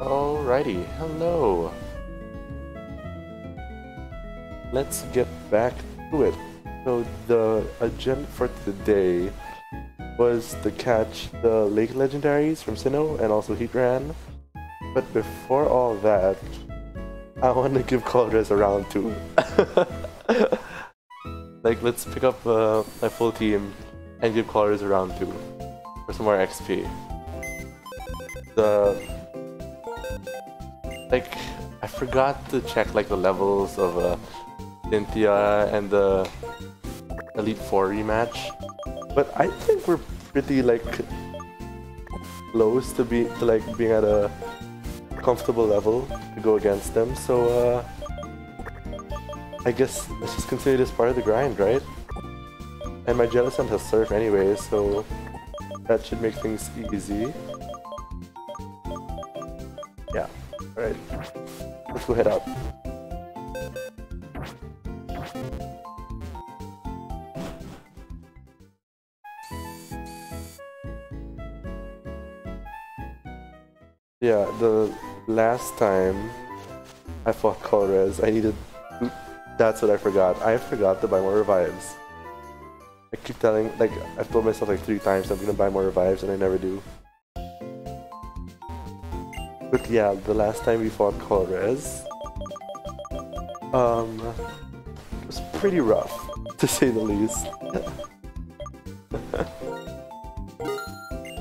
Alrighty, hello. Let's get back to it. So the agenda for today was to catch the Lake Legendaries from Sinnoh and also Heatran. But before all that, I want to give Colress a round two. like, let's pick up uh, my full team and give Colress a round two for some more XP. The forgot to check like the levels of uh, Cynthia and the Elite Four rematch, but I think we're pretty like close to be to like being at a comfortable level to go against them. So uh, I guess let's just consider this part of the grind, right? And my Jellicent has Surf anyway, so that should make things easy. Let's go head out. Yeah, the last time I fought Colress, I needed... That's what I forgot. I forgot to buy more revives. I keep telling, like, I've told myself like three times I'm gonna buy more revives and I never do. Yeah, the last time we fought Colress, um, it was pretty rough, to say the least.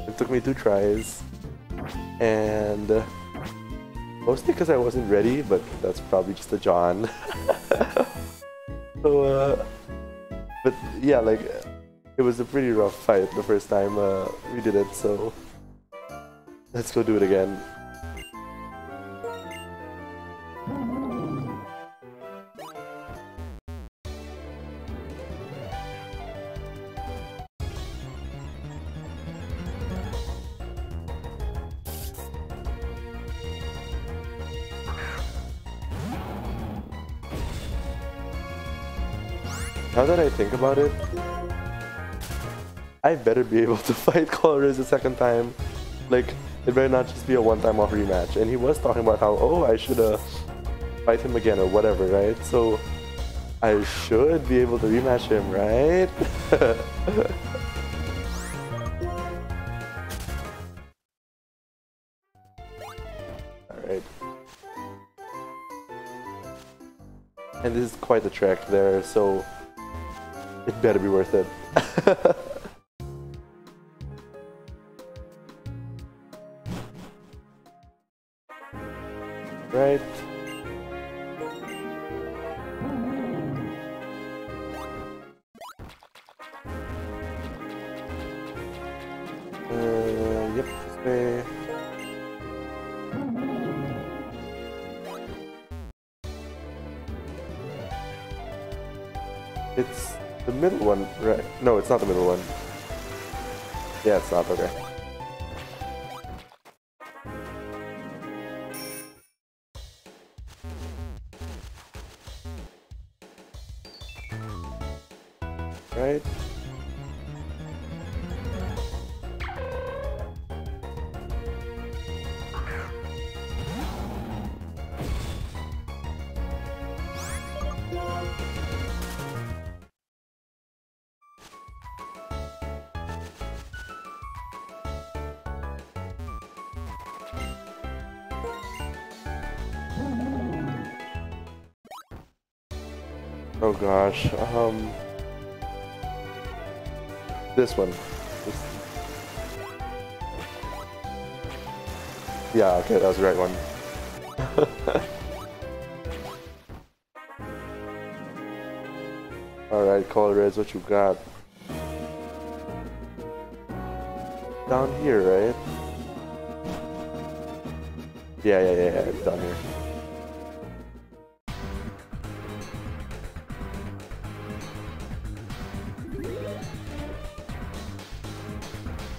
it took me two tries, and mostly because I wasn't ready, but that's probably just a John. so, uh, but yeah, like, it was a pretty rough fight the first time uh, we did it, so let's go do it again. That I think about it, I better be able to fight Colress a second time. Like, it better not just be a one-time off rematch. And he was talking about how, oh, I should uh, fight him again or whatever, right? So, I should be able to rematch him, right? Alright. And this is quite a track there, so it better be worth it. Yeah, not, okay. This one. Yeah, okay, that was the right one. Alright, Colress, what you got? Down here, right? Yeah, yeah, yeah, yeah, it's down here.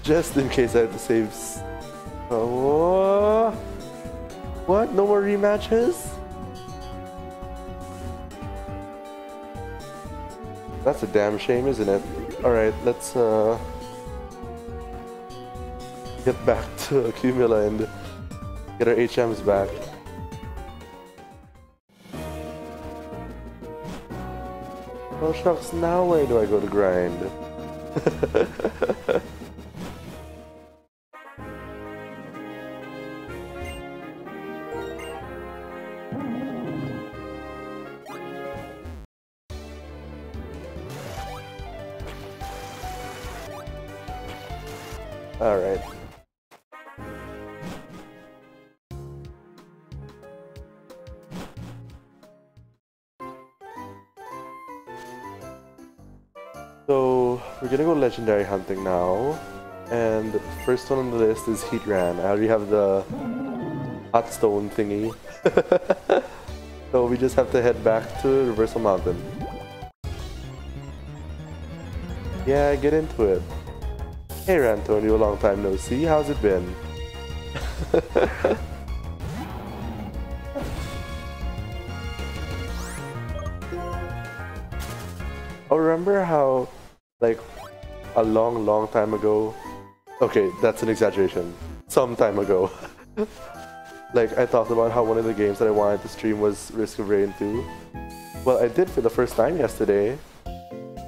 Just in case I have to save. Oh, what? No more rematches? That's a damn shame, isn't it? Alright, let's uh get back to Cumula and Get our HMs back. Oh shucks, now where do I go to grind? legendary hunting now. And first one on the list is Heatran. I already have the hot stone thingy. so we just have to head back to Reversal Mountain. Yeah, get into it. Hey Rantonio, a long time no see. How's it been? long, long time ago? Okay, that's an exaggeration. Some time ago. like, I talked about how one of the games that I wanted to stream was Risk of Rain 2. Well, I did for the first time yesterday,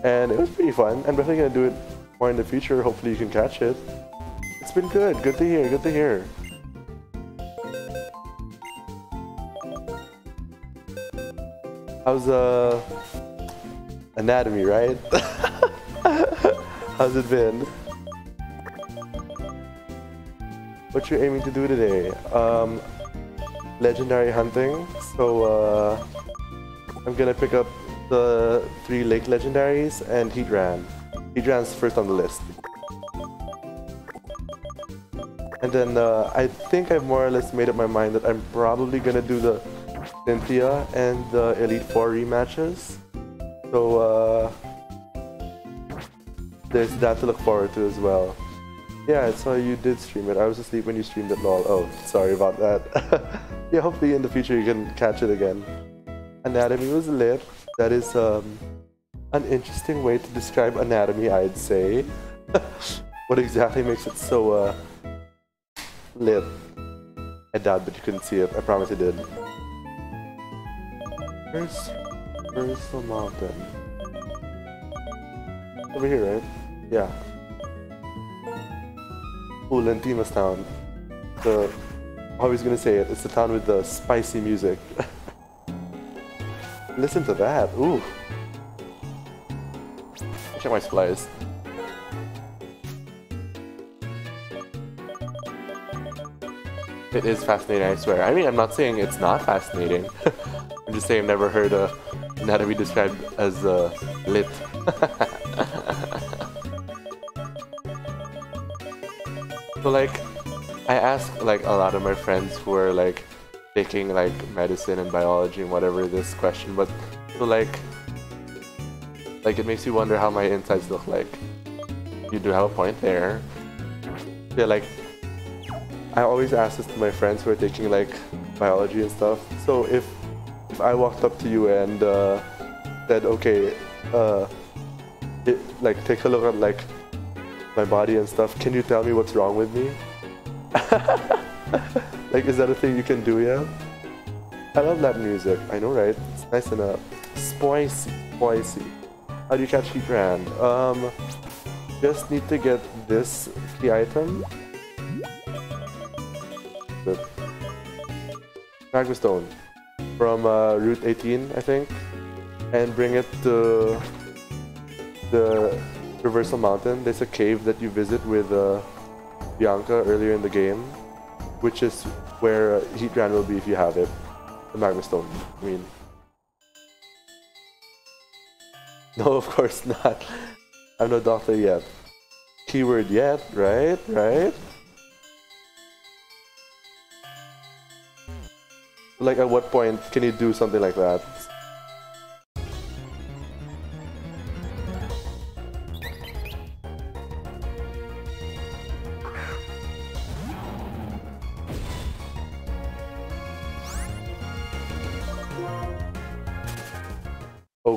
and it was pretty fun. I'm definitely gonna do it more in the future. Hopefully you can catch it. It's been good. Good to hear. Good to hear. How's uh anatomy, right? How's it been? What you aiming to do today? Um, legendary hunting. So uh, I'm gonna pick up the three lake legendaries and Heatran. Heatran's first on the list. And then uh, I think I've more or less made up my mind that I'm probably gonna do the Cynthia and the Elite Four rematches. So uh, there's that to look forward to as well. Yeah, I saw you did stream it. I was asleep when you streamed it, lol. Oh, sorry about that. yeah, hopefully in the future you can catch it again. Anatomy was lit. That is um, an interesting way to describe anatomy, I'd say. what exactly makes it so uh, lit? I doubt that you couldn't see it. I promise you did. Where's, where's the mountain? Over here, right? Yeah. Ooh, Lentimas Town. The, I was gonna say it, it's the town with the spicy music. Listen to that, ooh. Check my supplies. It is fascinating, I swear. I mean, I'm not saying it's not fascinating. I'm just saying I've never heard a anatomy described as uh, lit. so like, I ask like a lot of my friends who are like taking like medicine and biology and whatever this question, but so like, like it makes you wonder how my insides look like. You do have a point there. Yeah, like I always ask this to my friends who are taking like biology and stuff. So if if I walked up to you and uh, said, okay, uh, it, like take a look at like my body and stuff, can you tell me what's wrong with me? like, is that a thing you can do, yeah? I love that music. I know, right? It's nice and uh, spicy, spicy. How do you catch Heatran? Um, just need to get this key item. The Magma Stone from uh, Route 18, I think, and bring it to the Reversal Mountain. There's a cave that you visit with uh, Bianca earlier in the game, which is where uh, Heatran will be if you have it. The Magma Stone, I mean. No, of course not. I'm no doctor yet. Keyword yet, right? Right? Like at what point can you do something like that?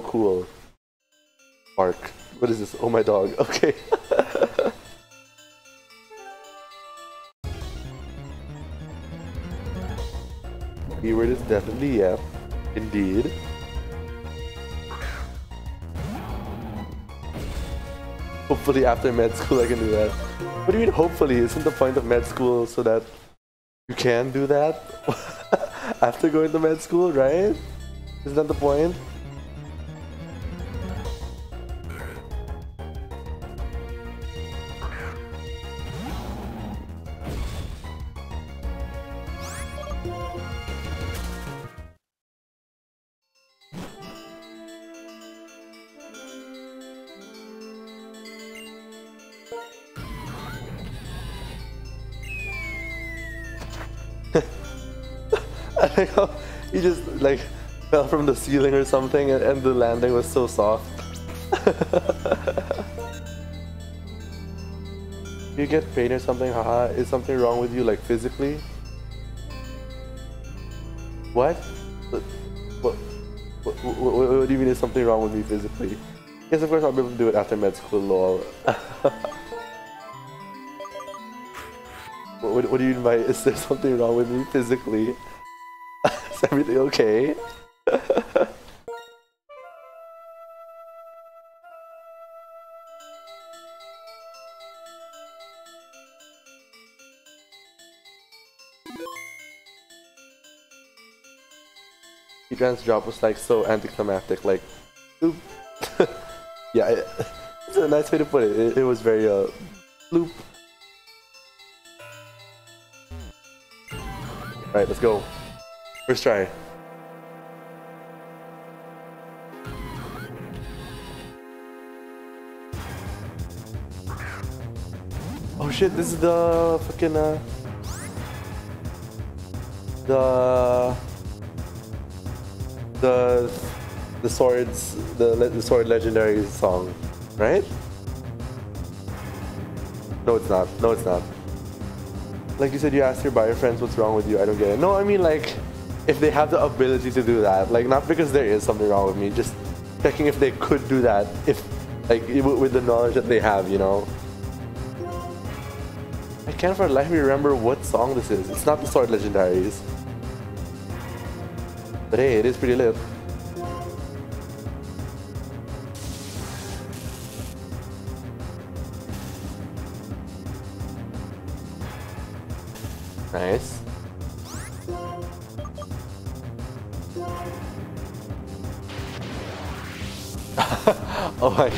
Cool. Bark. What is this? Oh, my dog. Okay. Keyword is definitely yep. Indeed. Hopefully after med school I can do that. What do you mean hopefully? Isn't the point of med school so that you can do that? after going to med school, right? Isn't that the point? he just like fell from the ceiling or something and, and the landing was so soft. you get pain or something, haha, is something wrong with you like physically? What? What, what, what, what, what do you mean is something wrong with me physically? Yes, of course I'll be able to do it after med school, lol. what, what do you mean by is there something wrong with me physically? Everything okay? Heatran's job was like so anticlimactic, like, oop. yeah, it, it's a nice way to put it. It, it was very, uh, bloop. Alright, let's go. First try. Oh shit, this is the fucking uh the the the swords the the sword legendary song, right? No, it's not. No, it's not. Like you said, you asked your buyer friends what's wrong with you. I don't get it. No, I mean like if they have the ability to do that. Like not because there is something wrong with me, just checking if they could do that. If like with the knowledge that they have, you know. I can't for life remember what song this is. It's not the Sword Legendaries. But hey, it is pretty lit.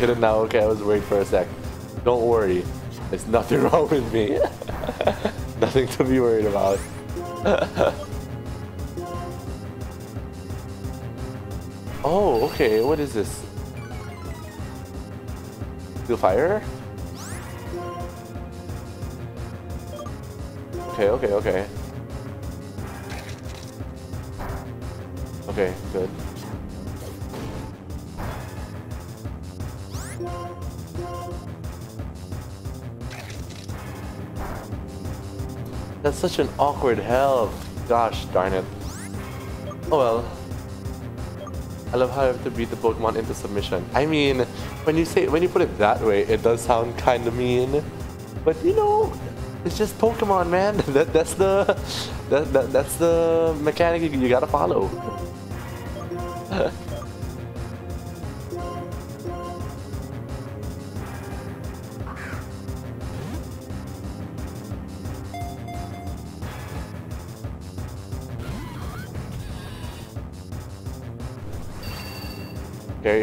I get now. Okay, I was worried for a sec. Don't worry. There's nothing wrong with me. nothing to be worried about. oh, okay. What is this? Steel fire? Okay, okay, okay. Okay, good. That's such an awkward hell. Gosh darn it. Oh well. I love how I have to beat the Pokemon into submission. I mean, when you say when you put it that way, it does sound kind of mean. But you know, it's just Pokemon, man. that that's the that, that that's the mechanic you, you gotta follow.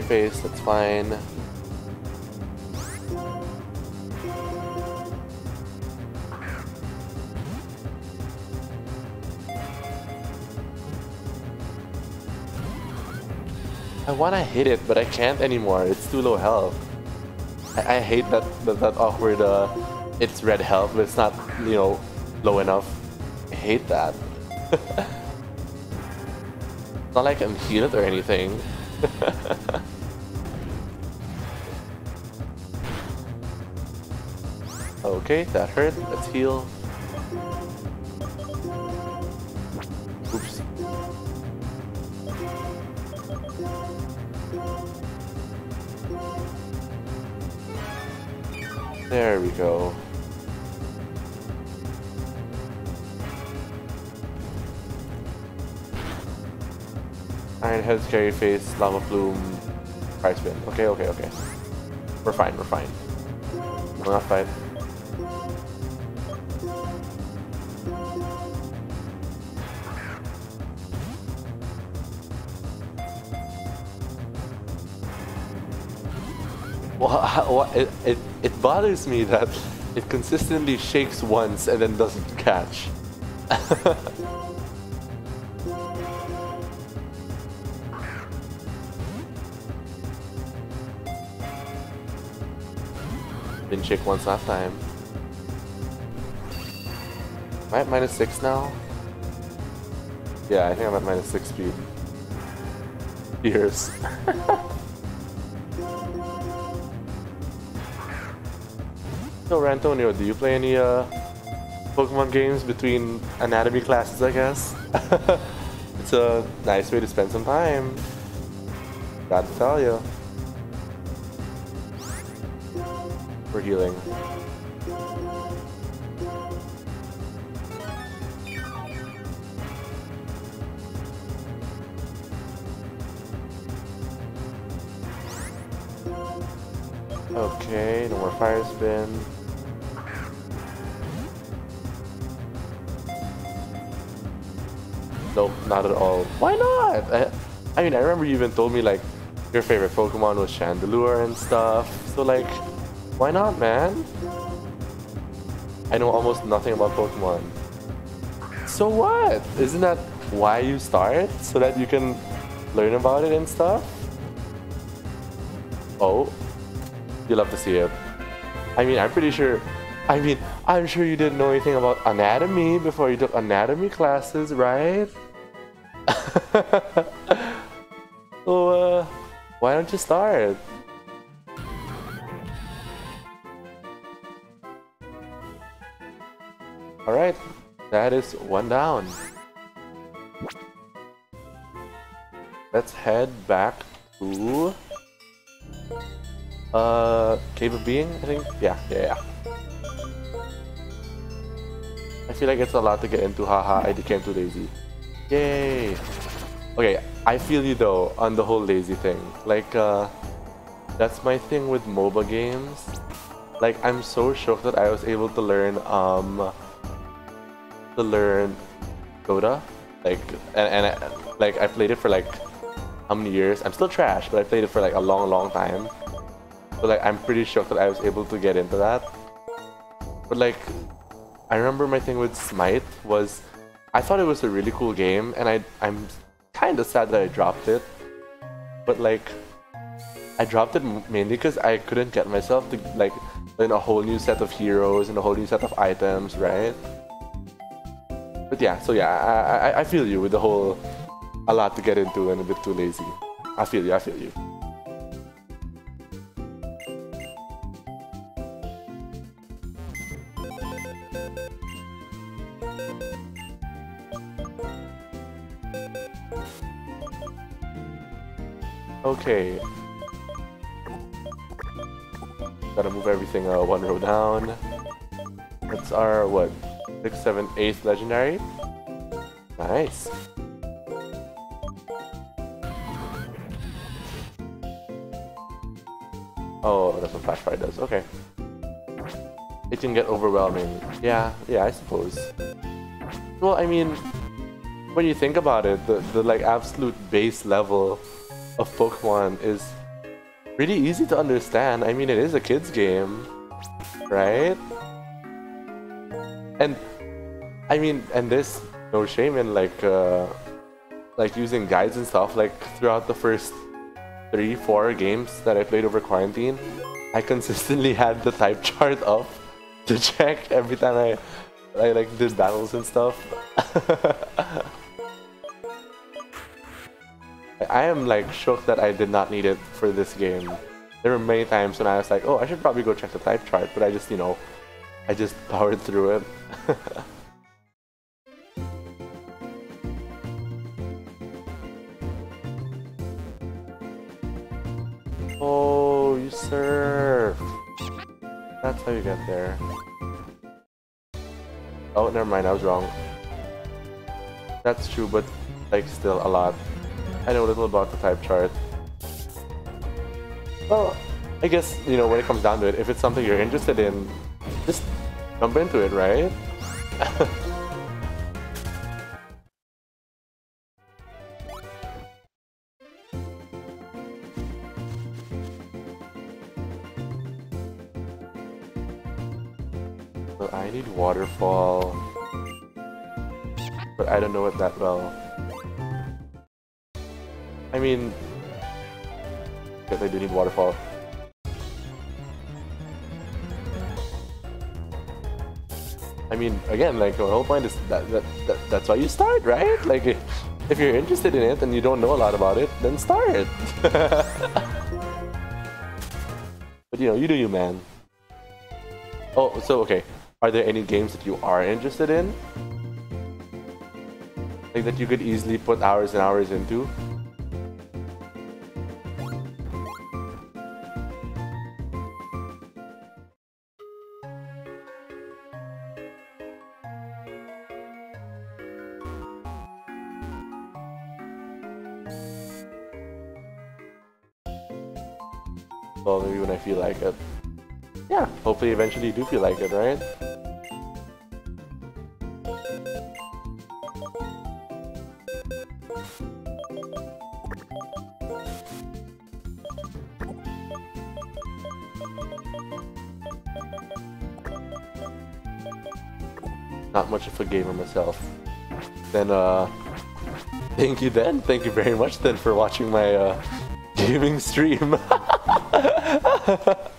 Face, that's fine. I wanna hit it, but I can't anymore. It's too low health. I, I hate that, that, that awkward, uh, it's red health, but it's not, you know, low enough. I hate that. not like I'm healed or anything. okay, that hurt. Let's heal. Scary Face, Lava Plume, Fire Spin. Okay, okay, okay. We're fine, we're fine. We're not fine. Well, it, it, it bothers me that it consistently shakes once and then doesn't catch. Shake once last time. Am I at minus 6 now? Yeah, I think I'm at minus 6 speed. Years. So, Rantonio, do you play any uh, Pokemon games between anatomy classes, I guess? it's a nice way to spend some time. Gotta tell you. Healing. Okay, no more fire spin. Nope, not at all. Why not? I, I mean, I remember you even told me like your favorite Pokemon was Chandelure and stuff. So like, why not, man? I know almost nothing about Pokemon. So what? Isn't that why you start? So that you can learn about it and stuff? Oh, you love to see it. I mean, I'm pretty sure. I mean, I'm sure you didn't know anything about anatomy before you took anatomy classes, right? so, uh, why don't you start? Alright, that is one down. Let's head back to... Uh, Cave of Being, I think? Yeah, yeah, yeah. I feel like it's a lot to get into, haha, I became too lazy. Yay! Okay, I feel you though on the whole lazy thing. Like, uh, that's my thing with MOBA games. Like, I'm so shocked that I was able to learn, um, to learn Dota. Like, and, and like, I played it for like, how many years? I'm still trash, but I played it for like a long, long time. But like, I'm pretty shocked that I was able to get into that. But like, I remember my thing with Smite was I thought it was a really cool game, and I I'm kind of sad that I dropped it. But like, I dropped it mainly because I couldn't get myself to like learn a whole new set of heroes and a whole new set of items, right? But yeah, so yeah, I, I, I feel you with the whole a lot to get into and a bit too lazy. I feel you, I feel you. Okay. Gotta move everything uh, one row down. That's our, what, 6th, 7th, 8th legendary? Nice. Oh, that's what Flash Fire does. Okay. It can get overwhelming. Yeah, yeah, I suppose. Well, I mean, when you think about it, the, the like absolute base level of Pokemon is pretty easy to understand. I mean, it is a kid's game, right? And I mean, and there's no shame in like uh, like using guides and stuff. Like throughout the first three, four games that I played over quarantine, I consistently had the type chart up to check every time I I like did battles and stuff. I am like shocked that I did not need it for this game. There were many times when I was like, oh, I should probably go check the type chart, but I just, you know, I just powered through it. oh, you surf. That's how you get there. Oh, never mind, I was wrong. That's true, but like still a lot. I know a little about the type chart. Well, I guess, you know, when it comes down to it, if it's something you're interested in, just jump into it, right? so I need waterfall, but I don't know it that well. I mean, guess I do need waterfall. I mean, again, like the whole point is that, that, that that's why you start, right? Like, if, you're interested in it and you don't know a lot about it, then start. but you know, you do you, man. Oh, so okay. Are there any games that you are interested in? Like that you could easily put hours and hours into? Eventually do feel like it, right? Not much of a gamer myself. Then, uh, thank you then. Thank you very much then for watching my, uh, gaming stream.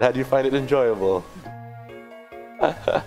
How do you find it enjoyable?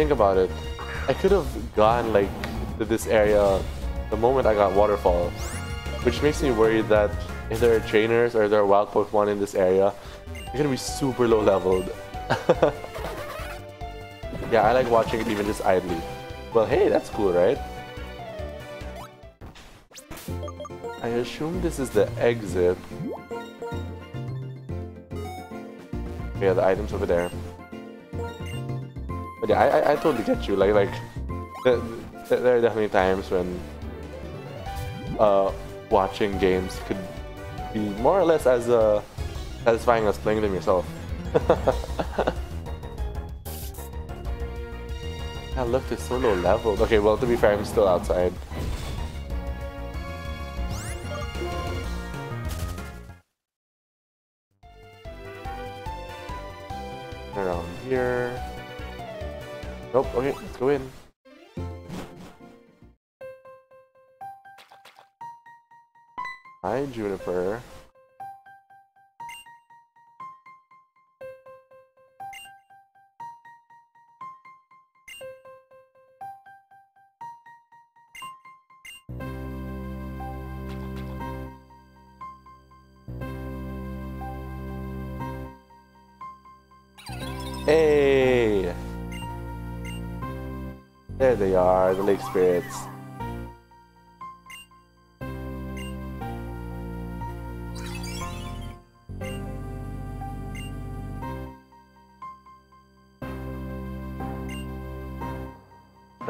think about it, I could have gone like to this area the moment I got waterfall, which makes me worried that if there are trainers or there are wild Pokemon in this area, they're gonna be super low leveled. yeah, I like watching it even just idly. Well, hey, that's cool, right? I assume this is the exit. Yeah, the items over there. Yeah, I, I, I totally get you. Like, like there, there are definitely times when uh, watching games could be more or less as uh, satisfying as playing them yourself. I look, they're level. Okay, well, to be fair, I'm still outside. Go in. Hi, Juniper. Spirits.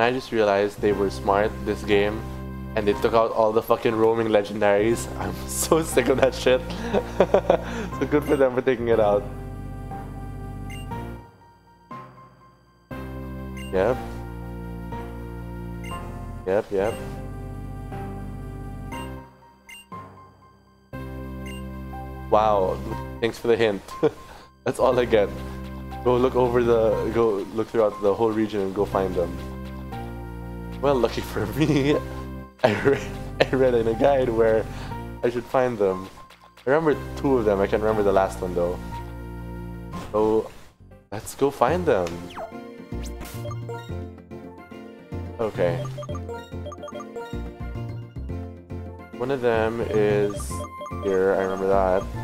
And I just realized they were smart this game and they took out all the fucking roaming legendaries. I'm so sick of that shit. so good for them for taking it out. Yep. Thanks for the hint. That's all I get. Go look over the, go look throughout the whole region and go find them. Well, lucky for me, I read, I read in a guide where I should find them. I remember two of them, I can't remember the last one though. So, let's go find them. Okay. One of them is here, I remember that.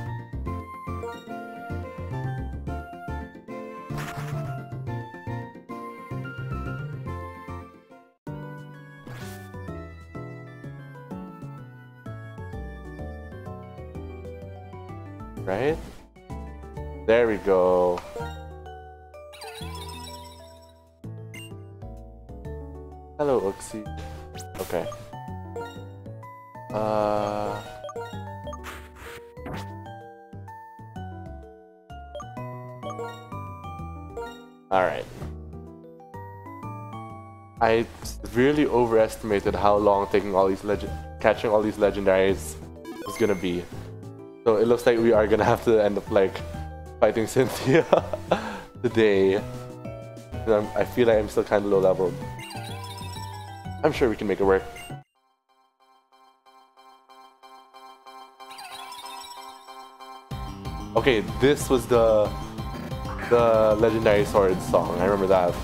There we go. Hello, Uxie. Okay. Uh... Alright. I really overestimated how long taking all these legend catching all these legendaries was gonna be. So it looks like we are gonna have to end up like fighting Cynthia today. I feel like I'm still kind of low level. I'm sure we can make it work. Okay, this was the the legendary sword song. I remember that.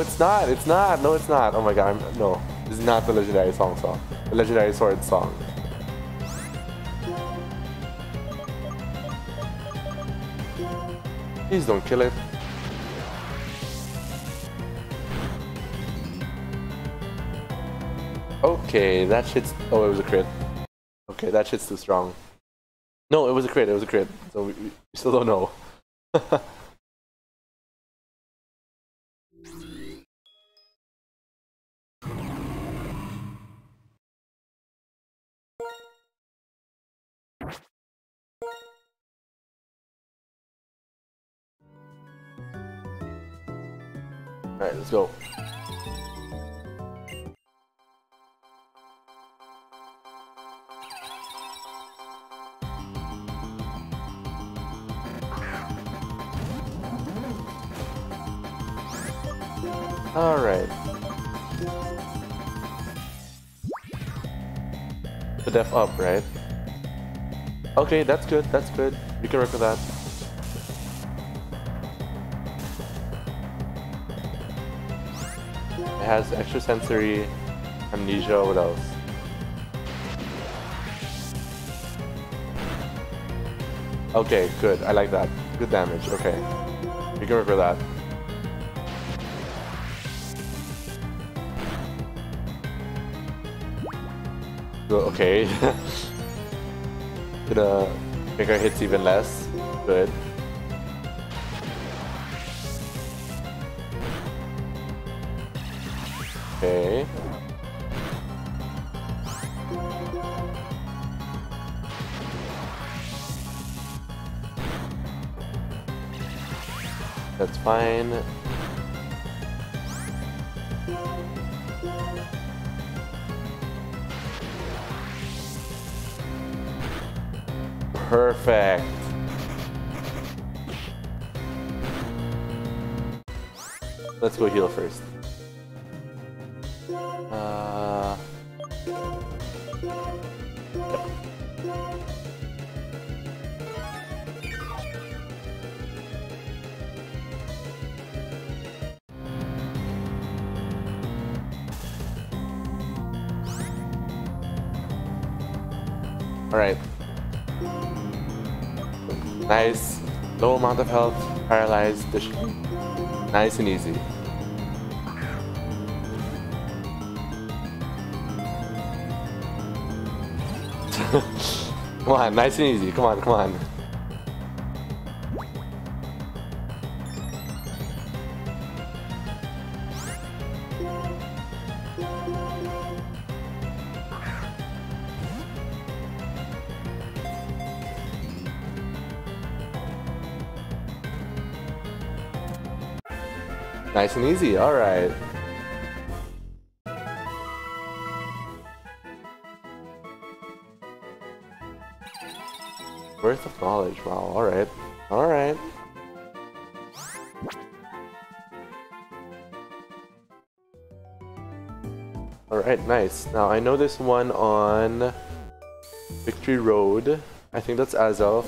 It's not. It's not. No, it's not. Oh my god. I'm, no, this is not the legendary song song. The legendary sword song. Please don't kill it. Okay, that shit's... Oh, it was a crit. Okay, that shit's too strong. No, it was a crit, it was a crit. So we, we still don't know. let's go. Alright. The def up, right? Okay, that's good, that's good. We can work with that. Has extra sensory, amnesia, what else? Okay, good. I like that. Good damage. Okay. We can work with that. Okay. Gonna make our hits even less. Good. Fine. Perfect. Let's go heal first. Amount of health, paralyze paralyzed, nice and easy. come on, nice and easy. Come on, come on. Nice and easy, alright. Worth of knowledge, wow, alright. Alright. Alright, nice. Now I know this one on Victory Road. I think that's Azelf.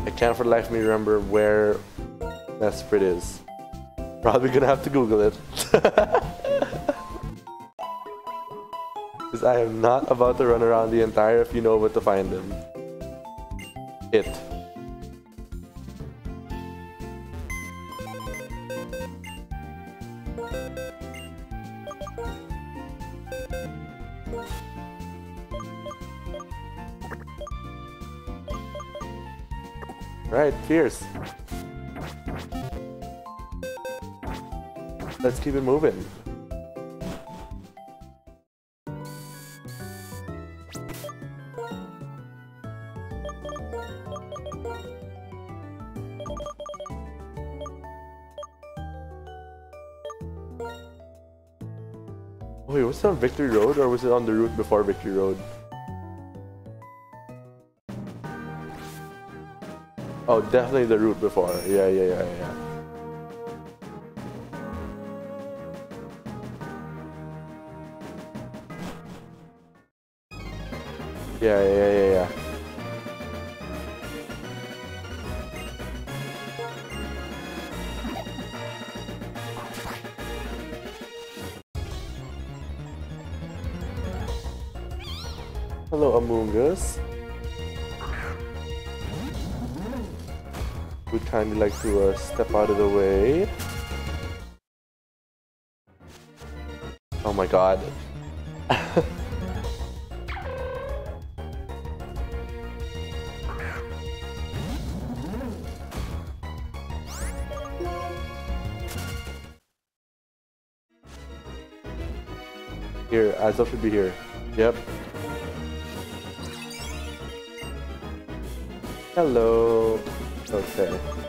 I can't for the life of me remember where Mesprit is. Probably gonna have to Google it. Because I am not about to run around the entire if you know where to find him. It. Right, fierce. Keep it moving. Wait, was it on Victory Road or was it on the route before Victory Road? Oh, definitely the route before. Yeah, yeah, yeah, yeah. Yeah, yeah, yeah, yeah. Hello, Amoonguss. Would kindly like to uh, step out of the way. Oh my god. Here, Azelf should be here. Yep. Hello. Okay.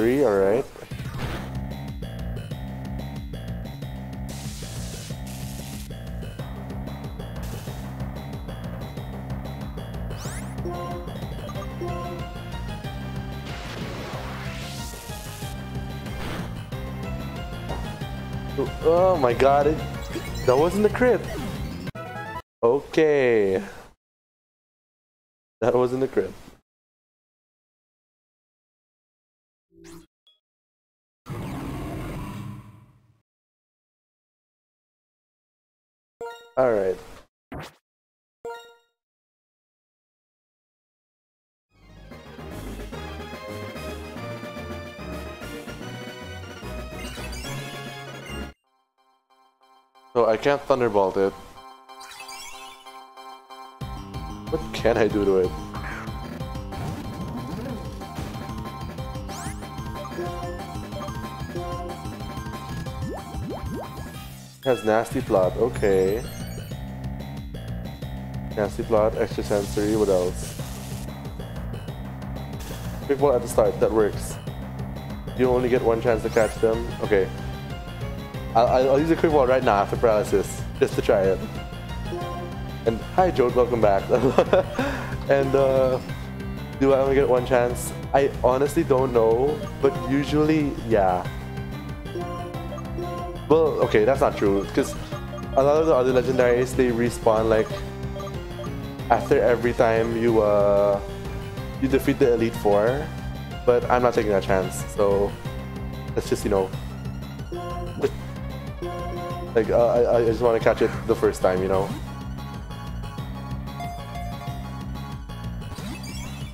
Extrasensory, alright. Oh, oh my god, it, that wasn't the crit. Okay. Can't thunderbolt it. What can I do to it? Has nasty plot, okay. Nasty plot, extrasensory, what else? Quick ball at the start, that works. You only get one chance to catch them? Okay. I'll, I'll use a quick ball right now after paralysis, just to try it. And hi Jode, welcome back. and uh, do I only get one chance? I honestly don't know, but usually, yeah. Well, okay, that's not true, because a lot of the other legendaries, they respawn like after every time you uh, you defeat the Elite Four, but I'm not taking that chance, so let's just, you know, like, uh, I, I just want to catch it the first time, you know?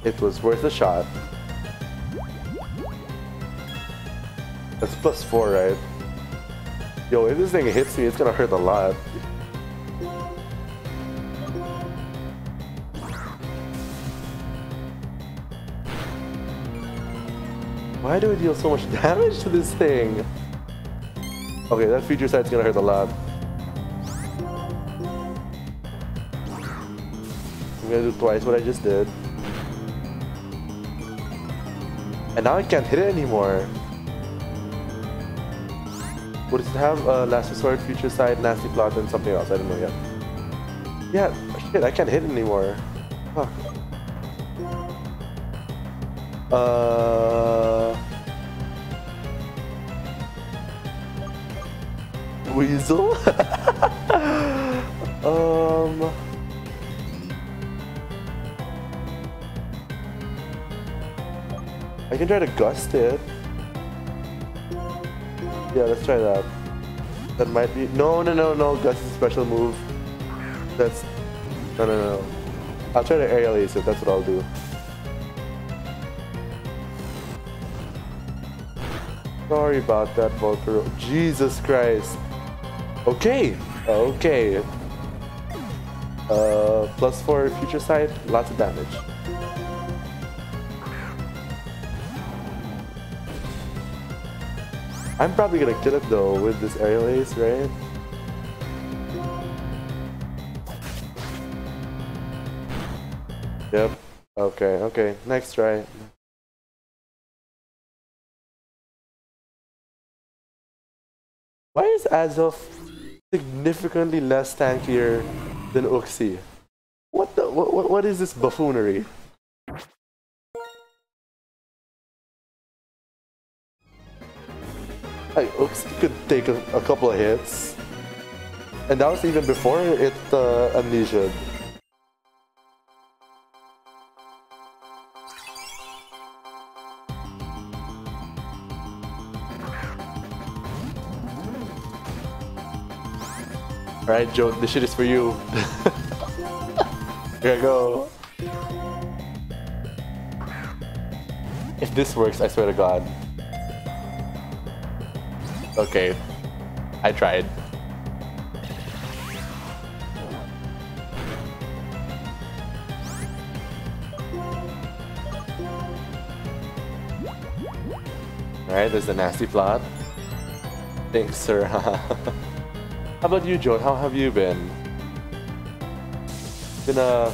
It was worth a shot. That's plus four, right? Yo, if this thing hits me, it's gonna hurt a lot. Why do we deal so much damage to this thing? Okay, that future sight's gonna hurt a lot. I'm gonna do twice what I just did. And now I can't hit it anymore. What does it have? Uh, last resort, future sight, nasty plot, and something else. I don't know yet. Yeah, shit, I can't hit it anymore. Fuck. Uh... Weasel? um... I can try to gust it. Yeah, let's try that. That might be... No, no, no, no. Gust is a special move. That's... No, no, no. I'll try to aerial ace it. That's what I'll do. Sorry about that, Volcaro. Jesus Christ. Okay. Okay. Uh, plus four future sight. Lots of damage. I'm probably gonna kill it though with this aerial ace, right? Yep. Okay, okay. Next try. Why is Azelf significantly less tankier than Uxie? What the what, what is this buffoonery? Like, oops, could take a, a, couple of hits. And that was even before it uh, amnesia. Alright, Joe, this shit is for you. Here I go. If this works, I swear to God. Okay. I tried. Alright, there's a nasty plot. Thanks, sir. How about you, Joe? How have you been? It's been uh,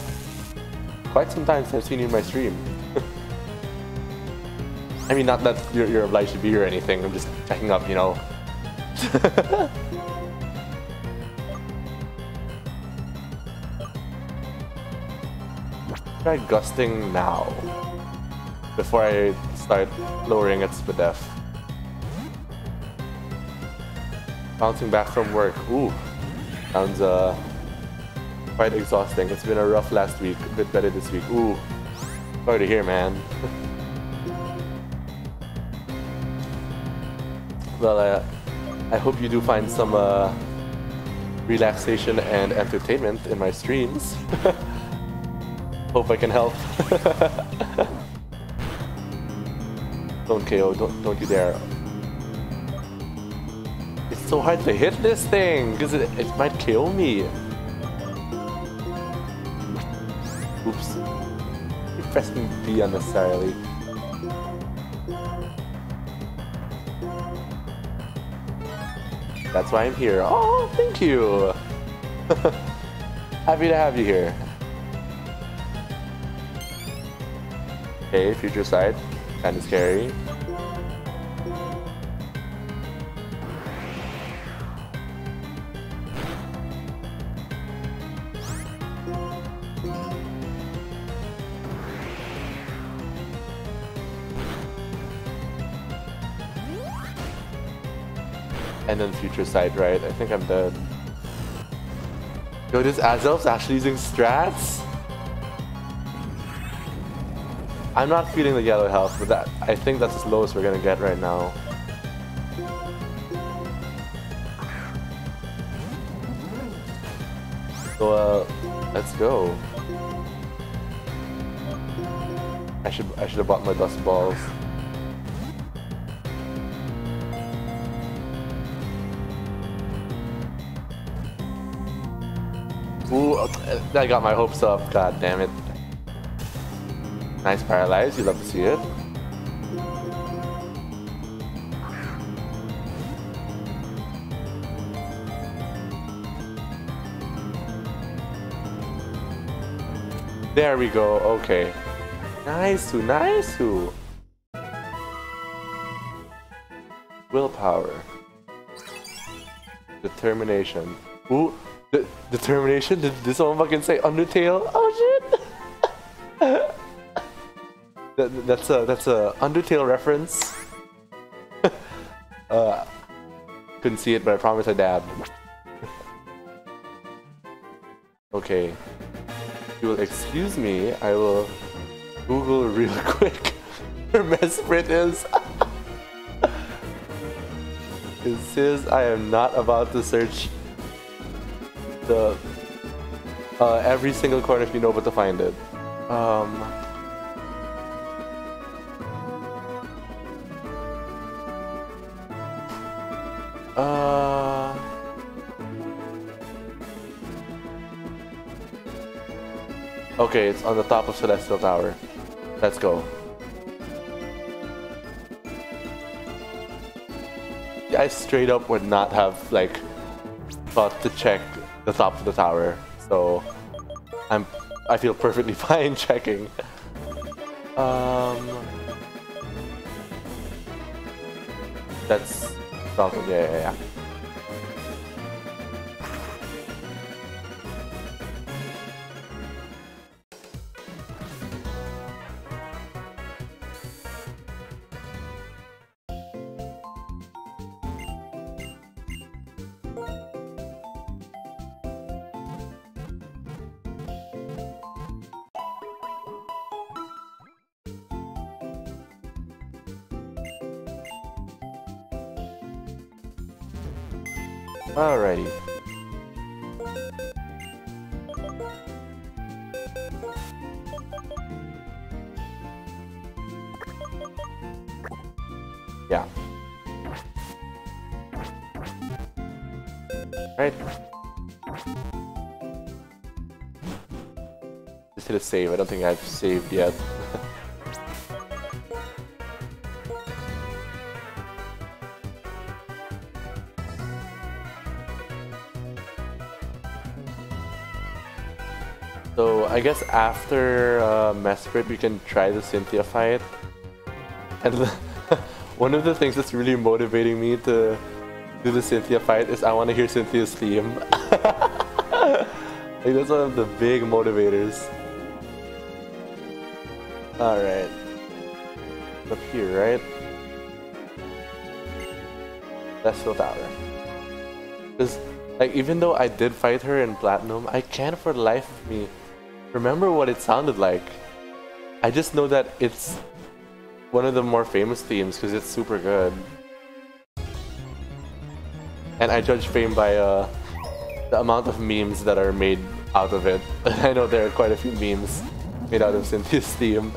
quite some time since I've seen you in my stream. I mean, not that you're, you're obliged to be here or anything, I'm just checking up, you know, Try gusting now. Before I start lowering its def. Bouncing back from work. Ooh. Sounds uh quite exhausting. It's been a rough last week. A bit better this week. Ooh. Sorry to hear, man. well, uh, I hope you do find some uh, relaxation and entertainment in my streams. hope I can help. don't KO, don't, don't you dare. So hard to hit this thing, because it, it might kill me. Oops. You're pressing B unnecessarily. That's why I'm here. Oh, thank you. Happy to have you here. Okay, future sight. Kinda scary. Sight, right? I think I'm dead. Yo, this Azelf's actually using strats? I'm not feeling the yellow health, but that I think that's as low as we're gonna get right now. So, uh, let's go. I should I should have bought my dusk balls. I got my hopes up. God damn it. Nice paralyze. You love to see it. There we go. Okay. Nice, nice. Willpower. Determination. Ooh, de determination? Did, did someone fucking say Undertale? Oh shit! that, that's a that's a Undertale reference. uh, couldn't see it, but I promise I dabbed. okay. You will excuse me, I will Google real quick where Mesprit is. it says I am not about to search the uh, every single corner if you know where to find it. Um, uh, okay, it's on the top of Celestial Tower. Let's go. I straight up would not have like thought to check the top of the tower, so I'm I feel perfectly fine checking. Um, that's Falcon. Yeah, yeah, yeah. Saved yet. So I guess after uh, Mesprit we can try the Cynthia fight. And one of the things that's really motivating me to do the Cynthia fight is I want to hear Cynthia's theme. like that's one of the big motivators. Alright. Up here, right? Celestial Tower. Because, like, even though I did fight her in Platinum, I can't for the life of me remember what it sounded like. I just know that it's one of the more famous themes because it's super good. And I judge fame by uh, the amount of memes that are made out of it. I know there are quite a few memes made out of Cynthia's theme.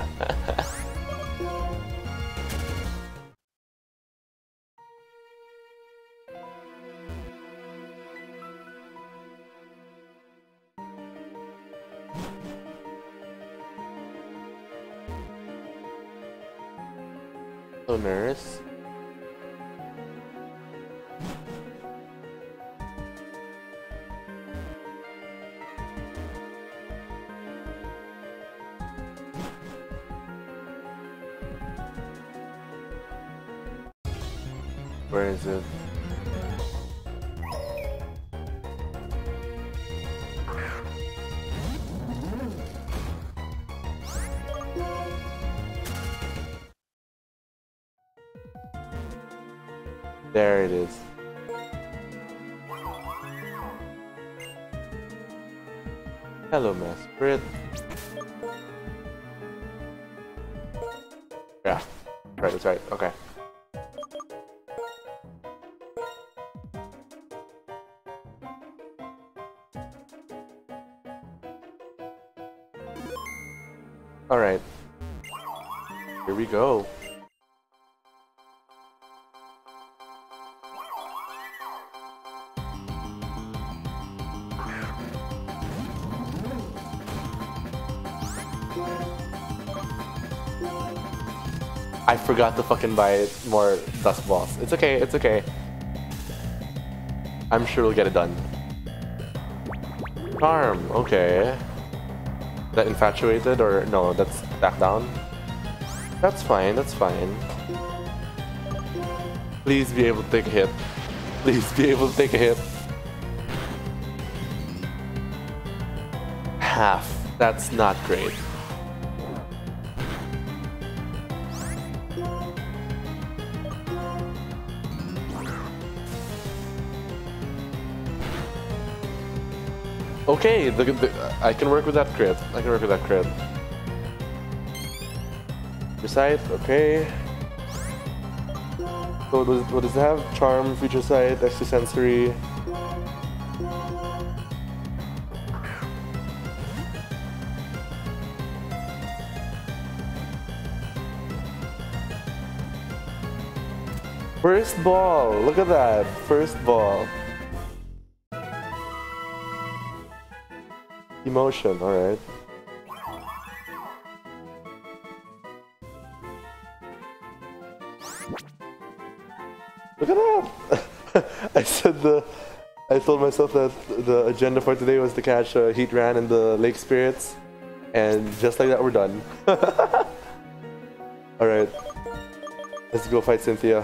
I forgot to fucking buy more dusk balls. It's okay, it's okay. I'm sure we'll get it done. Charm, okay. That infatuated or no, that's back down? That's fine, that's fine. Please be able to take a hit. Please be able to take a hit. Half. That's not great. Okay, the, the, I can work with that crit. I can work with that crit. Recite, okay. So does, what does it have? Charm, Future Sight, Extrasensory. First ball, look at that, first ball. Emotion, alright. Look at that! I said the... I told myself that the agenda for today was to catch uh, Heatran and the Lake Spirits. And just like that, we're done. Alright. Let's go fight Cynthia.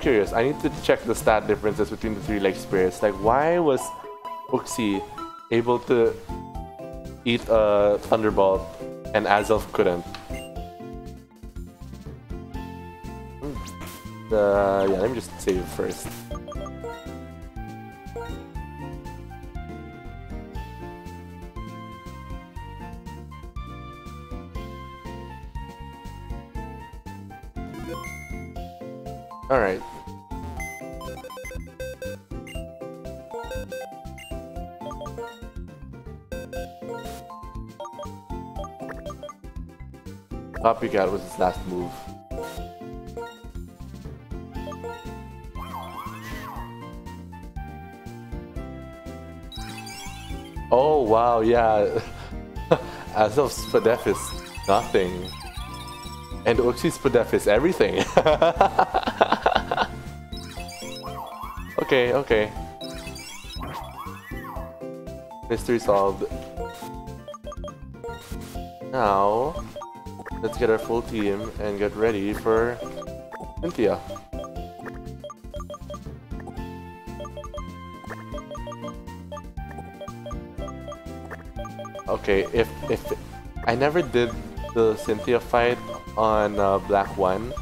Curious. I need to check the stat differences between the three Lake Spirits. Like, why was Uxie able to eat a Thunderbolt and Azelf couldn't? Hmm. Uh, yeah, let me just save first. Copycat was his last move. Oh wow, yeah. Azelf's Spadef is nothing. And Uxie's Spadef is everything. Okay, okay. Mystery solved. Now, let's get our full team and get ready for Cynthia. Okay, if if I never did the Cynthia fight on uh, Black One,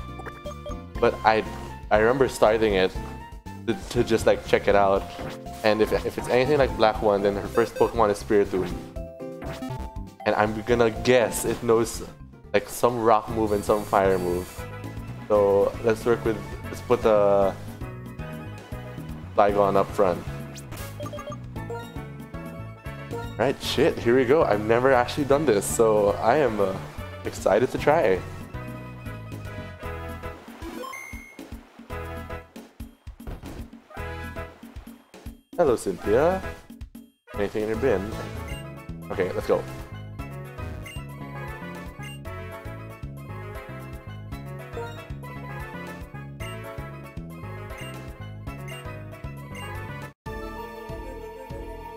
but I I remember starting it to, to just like check it out. And if, if it's anything like Black One, then her first Pokemon is Spiritomb. And I'm gonna guess it knows like some rock move and some fire move. So let's work with, let's put the Flygon up front. Right, shit, here we go. I've never actually done this, so I am uh, excited to try. Hello, Cynthia. Anything in your bin? Okay, let's go.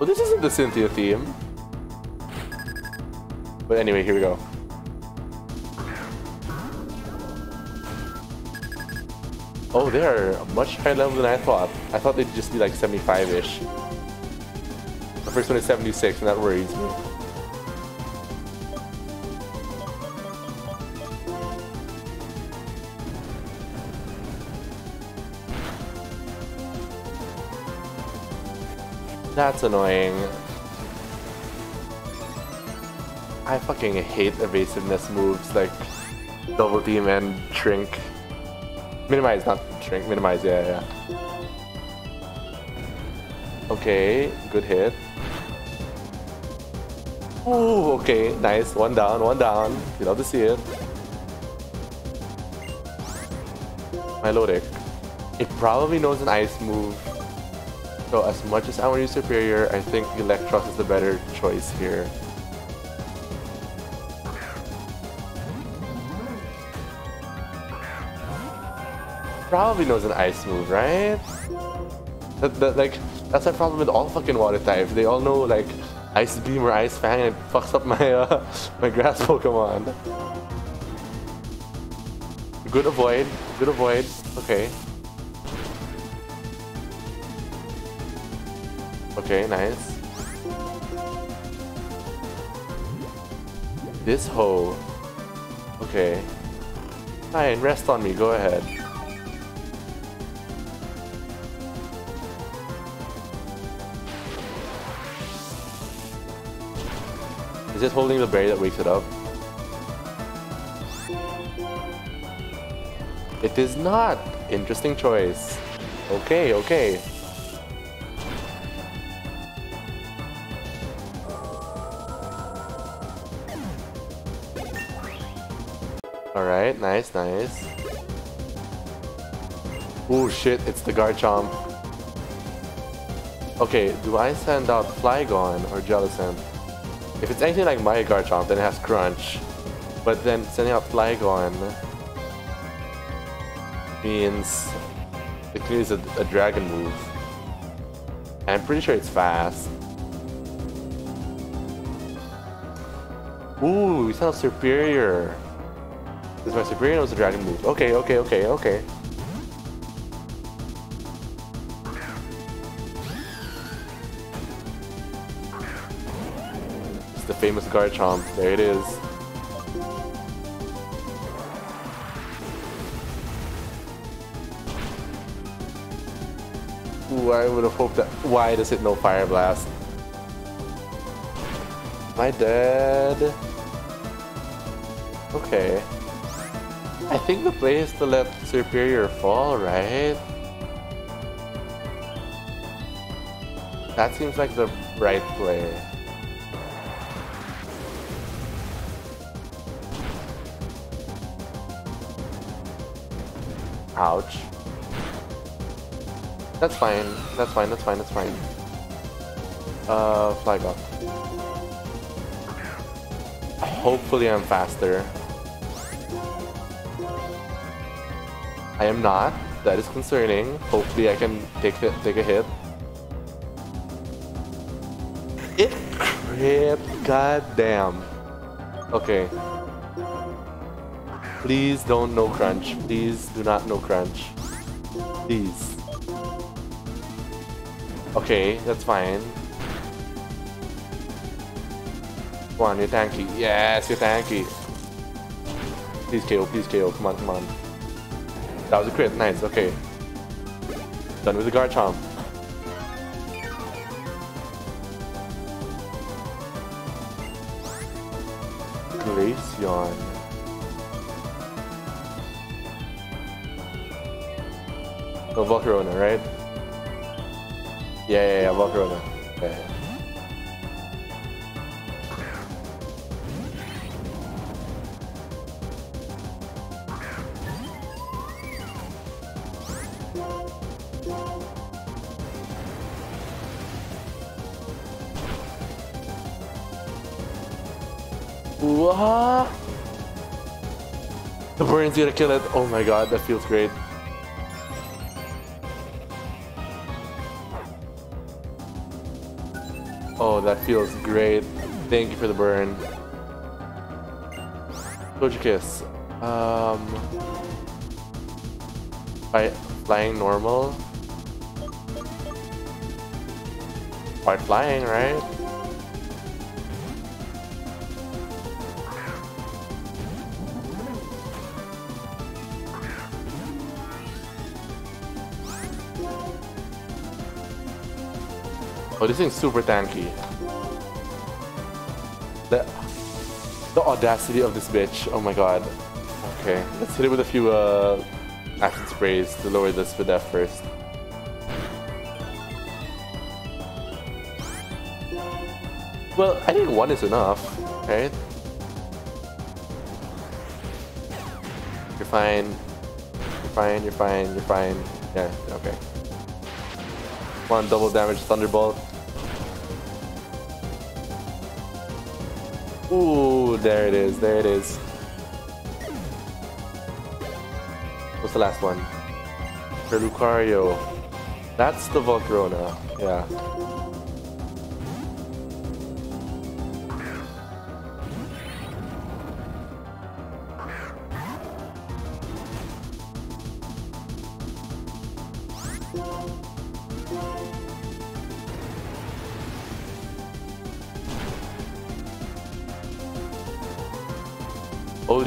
Well, this isn't the Cynthia theme. But anyway, here we go. Oh, they are much higher level than I thought. I thought they'd just be like 75-ish. The first one is 76, and that worries me. That's annoying. I fucking hate evasiveness moves like double team and shrink. Minimize, not shrink. Minimize, yeah, yeah. Okay, good hit. Ooh, okay, nice. One down, one down. You love to see it. Milotic. It probably knows an ice move. So as much as I want to use Serperior, I think Eelektross is the better choice here. Probably knows an ice move, right? That, that, like, that's my problem with all fucking water types. They all know, like, Ice Beam or Ice Fang and it fucks up my, uh, my grass Pokemon. Good avoid. Good avoid. Okay. Okay, nice. This hoe. Okay. Fine, rest on me, go ahead. Is it holding the berry that wakes it up? It is not. Interesting choice. Okay, okay. Nice, nice. Oh shit, it's the Garchomp. Okay, do I send out Flygon or Jellicent? If it's anything like my Garchomp, then it has Crunch. But then sending out Flygon means it use a, a dragon move. I'm pretty sure it's fast. Ooh, we sound Serperior. Is my Serperior knows a dragon move. Okay, okay, okay, okay. It's the famous Garchomp. There it is. Ooh, I would have hoped that. Why does it know Fire Blast? Am I dead? Okay. I think the play is to let Serperior fall, right? That seems like the right play. Ouch. That's fine. That's fine. That's fine. That's fine. Uh, flag up. Hopefully I'm faster. I am not. That is concerning. Hopefully I can take hit, take a hit. It crit. God damn. Okay. Please don't no crunch. Please do not no crunch. Please. Okay, that's fine. Come on, you're tanky. Yes, you're tanky. Please KO, please KO. Come on, come on. That was a crit. Nice, okay. Done with the Garchomp. Glaceon. Oh, Volcarona, right? Yeah, yeah, yeah, Volcarona. Yeah, yeah. Burn's gonna kill it. Oh my god, that feels great. Oh, that feels great. Thank you for the burn. Togekiss. Um, by flying normal. By flying, right? This thing's super tanky. The, the audacity of this bitch. Oh my god. Okay, let's hit it with a few uh, acid sprays to lower the speed def first. Well, I think one is enough, right? You're fine. You're fine, you're fine, you're fine. Yeah, okay. One double damage Thunderbolt. Ooh, there it is, there it is. What's the last one? For Lucario. That's the Volcarona. Yeah.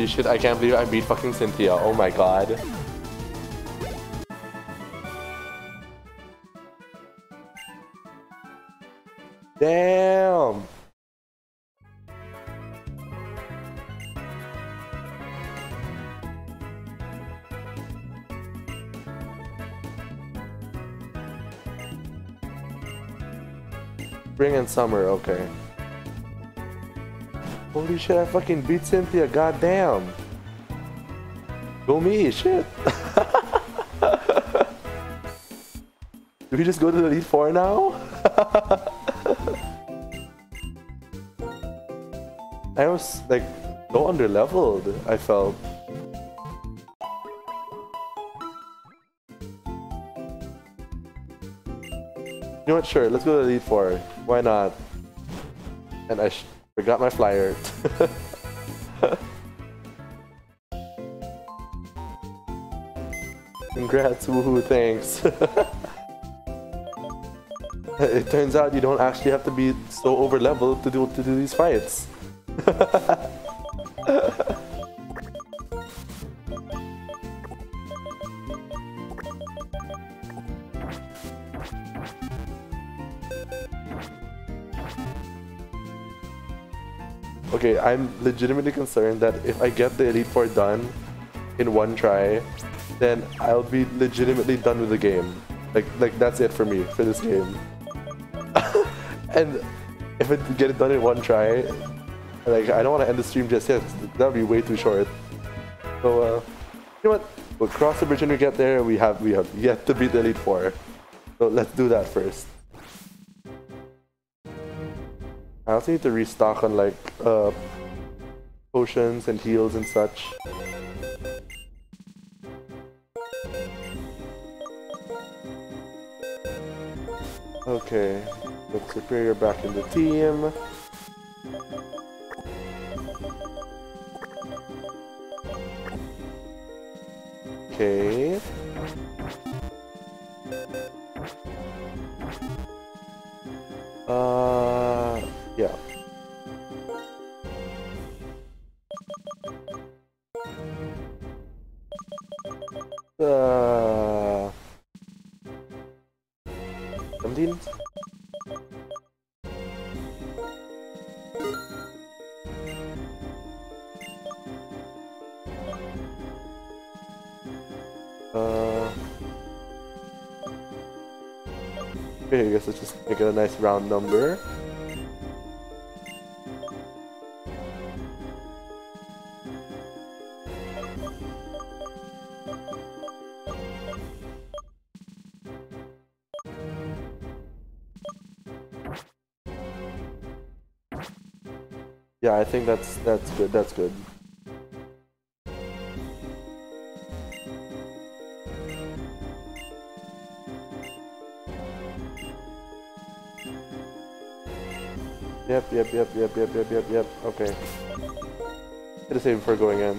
Holy shit, I can't believe I beat fucking Cynthia. Oh my god. Damn! Spring and summer, okay. Holy shit, I fucking beat Cynthia, goddamn. Go me, shit. Do we just go to the Elite Four now? I was like so under leveled, I felt. You know what, sure, let's go to the Elite Four. Why not? And I Forgot my flyer. Congrats, woohoo, thanks. it turns out you don't actually have to be so over leveled to do to do these fights. I'm legitimately concerned that if I get the Elite Four done in one try, then I'll be legitimately done with the game. Like, like that's it for me for this game. and if I get it done in one try, like I don't want to end the stream just yet. That would be way too short. So, uh, you know what? We'll cross the bridge when we get there. We have we have yet to beat the Elite Four. So let's do that first. I also need to restock on like uh, potions and heals and such. Okay, let's Serperior back in the team. Okay. Make it a nice round number. Yeah, I think that's that's good. That's good. Yep, yep, yep, yep, yep, yep, yep, yep. Okay. Hit a save before going in.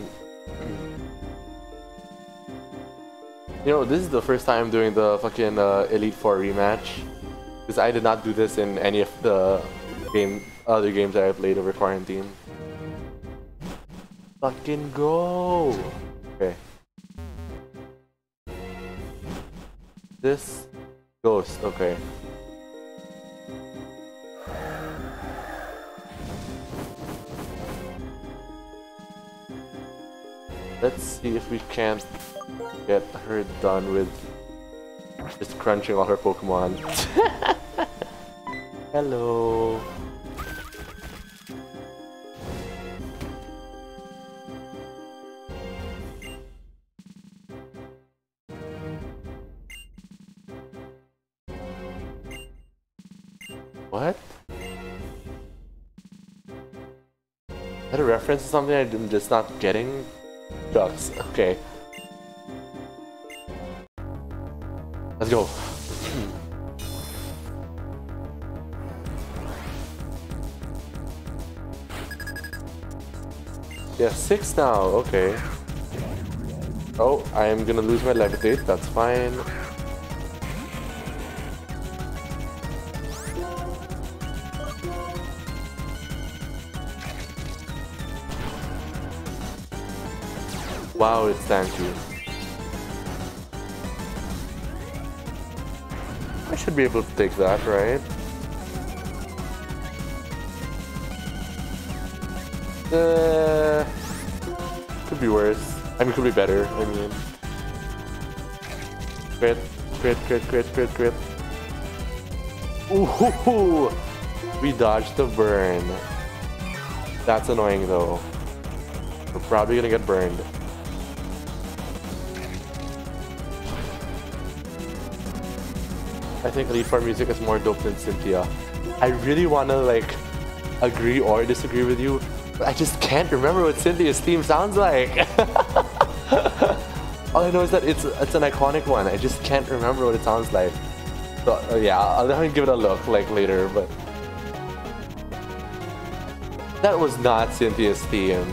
You know, this is the first time doing the fucking uh, Elite Four rematch. Because I did not do this in any of the game, other games that I played over quarantine. Fucking go! Okay. This ghost, okay. Let's see if we can't get her done with just crunching all her Pokemon. Hello. What? Is that a reference to something I'm just not getting? Ducks, okay. Let's go. Yeah, six now, okay. Oh, I am gonna lose my levitate, that's fine. Thank you. I should be able to take that, right? Uh, could be worse. I mean, could be better. I mean, crit, crit, crit, crit, crit, crit. Ooh, we dodged the burn. That's annoying though. We're probably gonna get burned. Think Four music is more dope than Cynthia. I really wanna like agree or disagree with you, but I just can't remember what Cynthia's theme sounds like. All I know is that it's it's an iconic one. I just can't remember what it sounds like. So uh, yeah, I'll definitely give it a look like later, but that was not Cynthia's theme.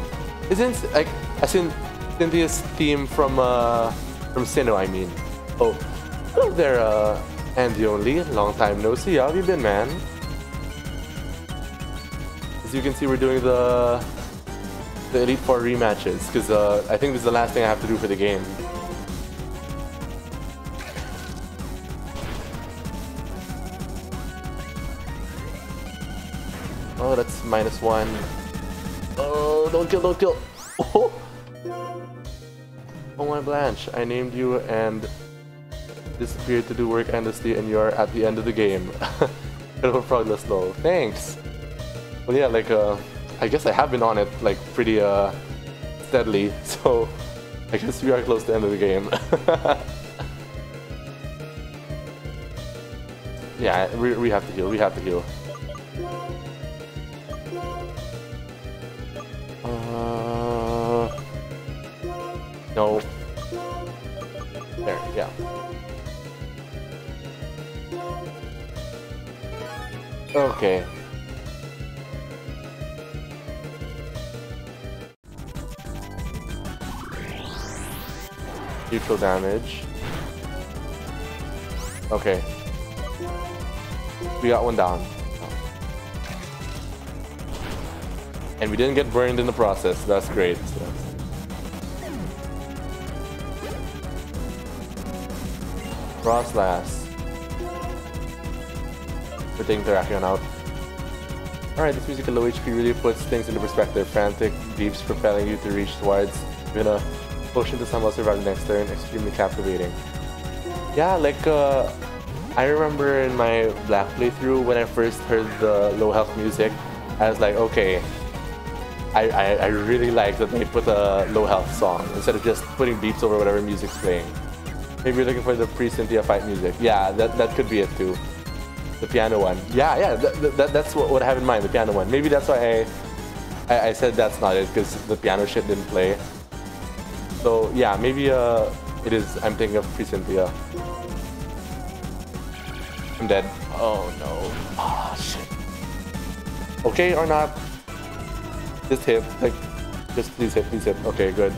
Isn't like as in Cynthia's theme from uh from Sinnoh, I mean. Oh, hello there, uh, and the only long time no see. How have you been, man? As you can see, we're doing the the Elite Four rematches because uh, I think this is the last thing I have to do for the game. Oh, that's minus one. Oh, don't kill, don't kill. Oh, oh my Blanche, I named you and disappeared to do work endlessly and you're at the end of the game. Hello, Frogless Low. Thanks! Well, yeah, like, uh, I guess I have been on it, like, pretty, uh, steadily, so I guess we are close to the end of the game. yeah, we, we have to heal, we have to heal. Uh, no. Okay. Neutral damage. Okay. We got one down. And we didn't get burned in the process. That's great. So. Froslass. We're taking Terrakion out. Alright, this music at low HP really puts things into perspective. Frantic beeps propelling you to reach towards even a potion to somehow survive the next turn. Extremely captivating. Yeah, like uh, I remember in my Black playthrough when I first heard the low health music, I was like, okay, I, I, I really like that they put a low health song instead of just putting beeps over whatever music's playing. Maybe you're looking for the pre-Cynthia fight music. Yeah, that, that could be it too. The piano one. Yeah, yeah, that, that, that's what, what I have in mind, the piano one. Maybe that's why I, I, I said that's not it, because the piano shit didn't play. So yeah, maybe uh, it is, I'm thinking of pre-Cynthia. I'm dead. Oh no. Oh shit. Okay or not? Just hit. Like, just please hit, please hit. Okay, good.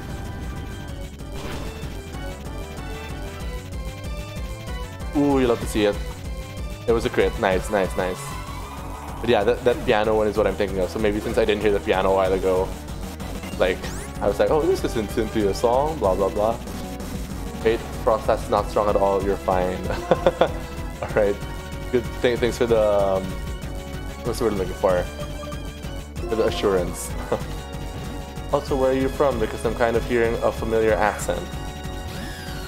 Ooh, you love to see it. It was a crit. Nice, nice, nice. But yeah, that, that piano one is what I'm thinking of. So maybe since I didn't hear the piano a while ago, like, I was like, oh, this isn't Cynthia song, blah, blah, blah. Wait, Frost, that's not strong at all. You're fine. Alright. Good. Th thanks for the, um, what's the word I'm looking for? For the assurance. also, where are you from? Because I'm kind of hearing a familiar accent.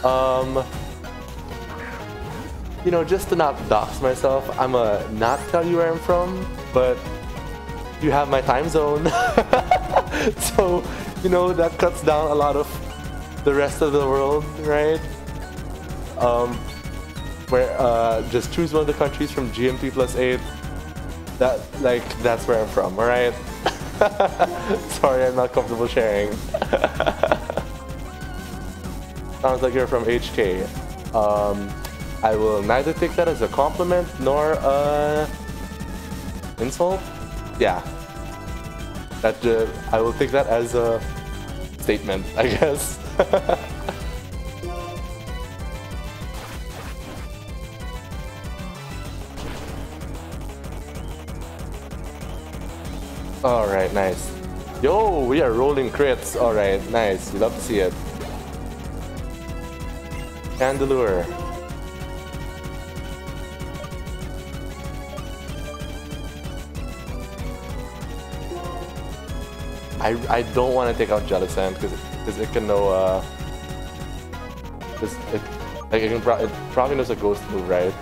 Um, you know, just to not dox myself, I'm a not tell you where I'm from, but you have my time zone. so, you know, that cuts down a lot of the rest of the world, right? Um, where uh, just choose one of the countries from GMT plus eight. That like that's where I'm from. All right. Sorry, I'm not comfortable sharing. Sounds like you're from HK. Um, I will neither take that as a compliment nor a insult. Yeah. That uh, I will take that as a statement, I guess. Alright, nice. Yo, we are rolling crits. Alright, nice. You love to see it. Chandelure. I, I don't want to take out Jellicent because because it can know uh it like it, can pro it probably knows a ghost move right.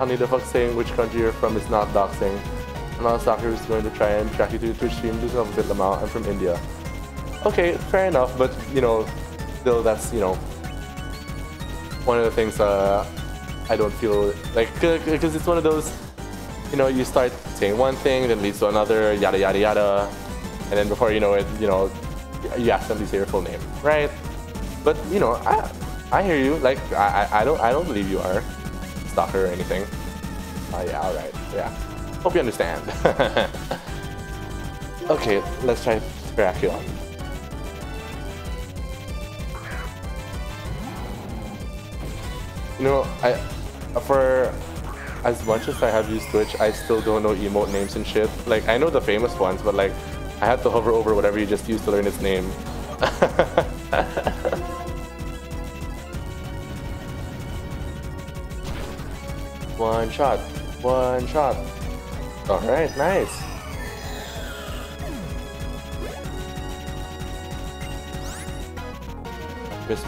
I need the fuck saying which country you're from is not doxing. I'm not a who's going to try and track you to your Twitch stream. Lose yourself a bit, Lamau. I'm from India. Okay, fair enough, but, you know, still that's, you know, one of the things uh, I don't feel like, because it's one of those, you know, you start saying one thing, then leads to another, yada, yada, yada, and then before you know it, you know, you accidentally say your full name, right? But, you know, I, I hear you. Like, I, I don't, I don't believe you are stalker or anything. Oh, yeah, alright, yeah. Hope you understand. okay, let's try Terrakion. You know, I for as much as I have used Twitch, I still don't know emote names and shit. Like, I know the famous ones, but like, I had to hover over whatever you just used to learn its name. One shot. One shot. Alright, nice.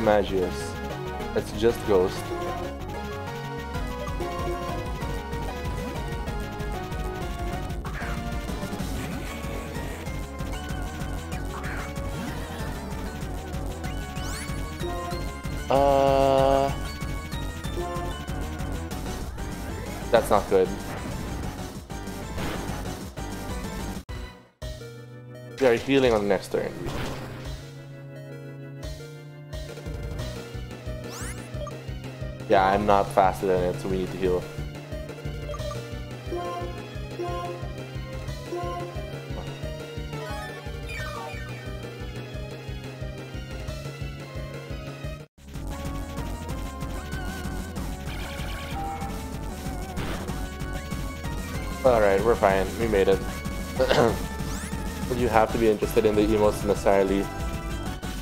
Magius. That's just Ghost. Good. Are healing on the next turn. Yeah, I'm not faster than it, so we need to heal. We're fine. We made it. you have to be interested in the emotes necessarily.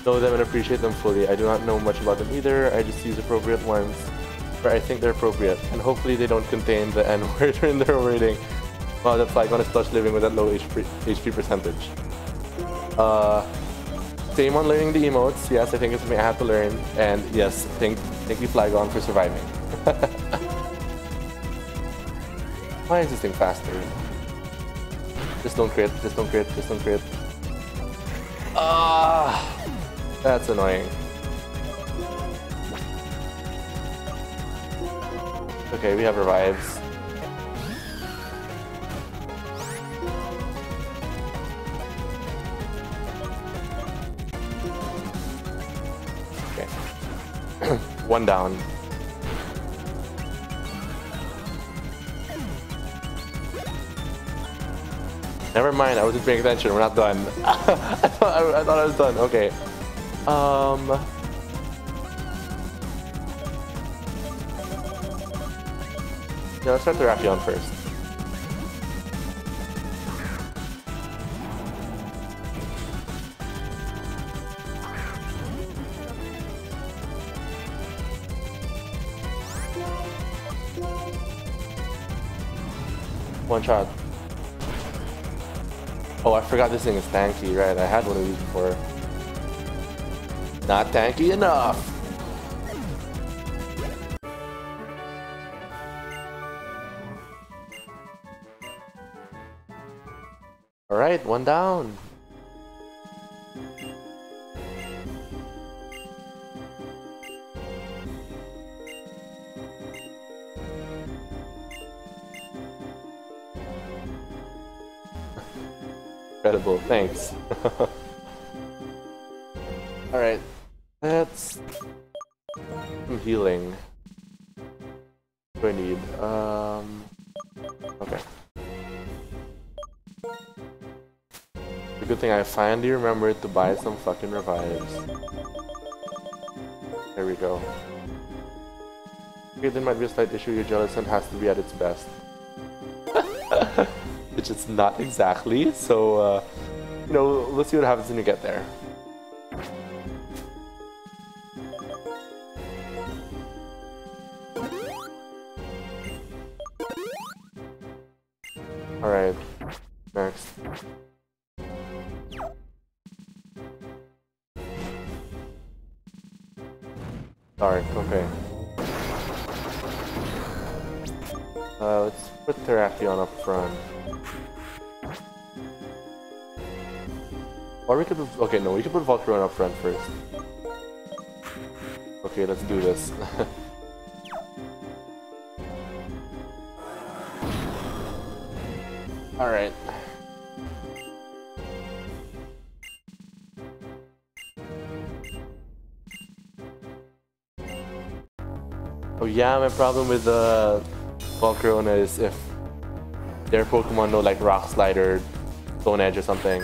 Know them and appreciate them fully. I do not know much about them either. I just use appropriate ones where I think they're appropriate. And hopefully they don't contain the N-word in their wording. Wow, that's like on a slush living with that low HP, HP percentage. Uh, same on learning the emotes. Yes, I think it's something I have to learn. And yes, thank, thank you Flygon for surviving. Why is this thing faster? Just don't crit, just don't crit, just don't crit. Ah, that's annoying. Okay, we have revives. Okay. One down. Never mind, I was just paying attention. We're not done. I, thought, I, thought I was done. Okay. Um. Yeah, let's start the Rapion first. One shot. Oh, I forgot this thing is tanky, right? I had one of these before. Not tanky enough! Alright, one down. Incredible, thanks. Alright, let's... I'm healing. do I need? Um, okay. The good thing I finally remembered to buy some fucking revives. There we go. Okay, there might be a slight issue. Your Jellicent has to be at its best. It's not exactly, so, uh, you know, let's see what happens when you get there. Front first. Okay, let's do this. Alright. Oh yeah, my problem with the Volcarona is if their Pokemon know like Rock Slider, Stone Edge or something.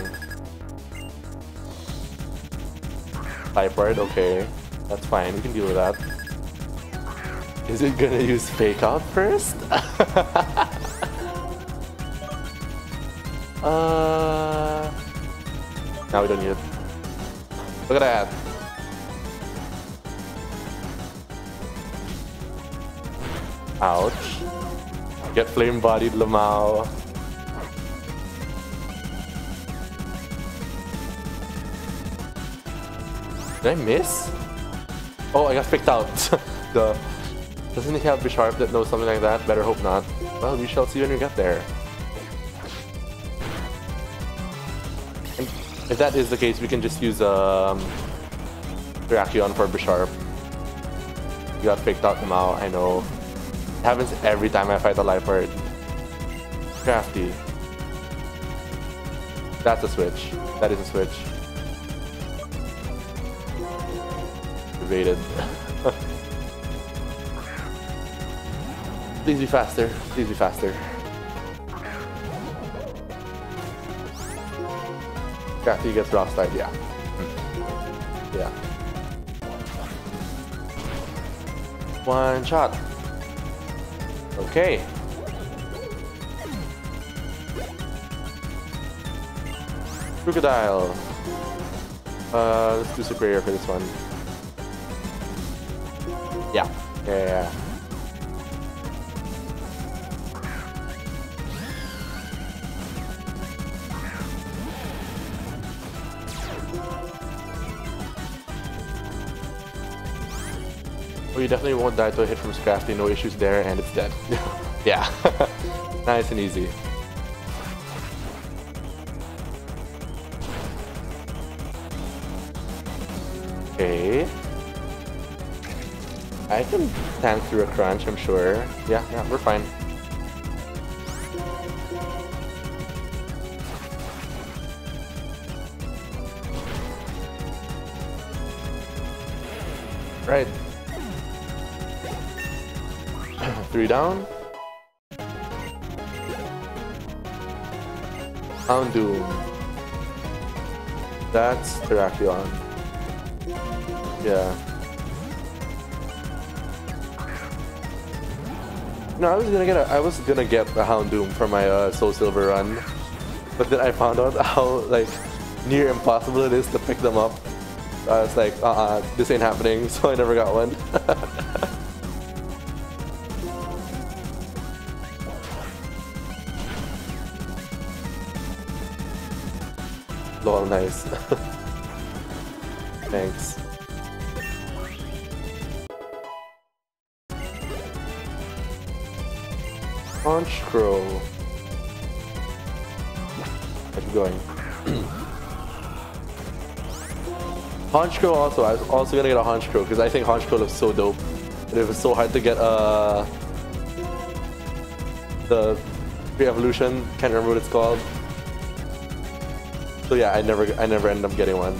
Typeword, okay. That's fine, we can deal with that. Is it gonna use Fake Out first? uh... Now we don't need it. Look at that. Ouch. Get flame-bodied Lamau. Did I miss? Oh, I got picked out. the Doesn't he have Bisharp that knows something like that? Better hope not. Well, we shall see when we get there. And if that is the case, we can just use um, Terrakion for Bisharp. You got picked out now, I know. It happens every time I fight a life word. Scrafty. That's a switch. That is a switch. Evaded. Please be faster. Please be faster. Scrafty gets rock slide, yeah. Yeah. One shot. Okay. Krookodile. Uh, let's do Serperior for this one. Yeah. Yeah, yeah. Well, you definitely won't die to a hit from Scrafty, no issues there, and it's dead. yeah. nice and easy. I can tank through a crunch, I'm sure. Yeah, yeah, we're fine. Right. Three down. Houndoom. That's Terrakion. Yeah. No, I was gonna get a, I was gonna get the Houndoom for my uh, Soul Silver run, but then I found out how like near impossible it is to pick them up. I was like, uh, uh this ain't happening, so I never got one. Lol, nice. Thanks. Honchkrow. Keep going. Honchkrow also, I was also gonna get a Honchkrow because I think Honchkrow looks so dope. And it was so hard to get uh the re-evolution, can't remember what it's called. So yeah, I never I never end up getting one.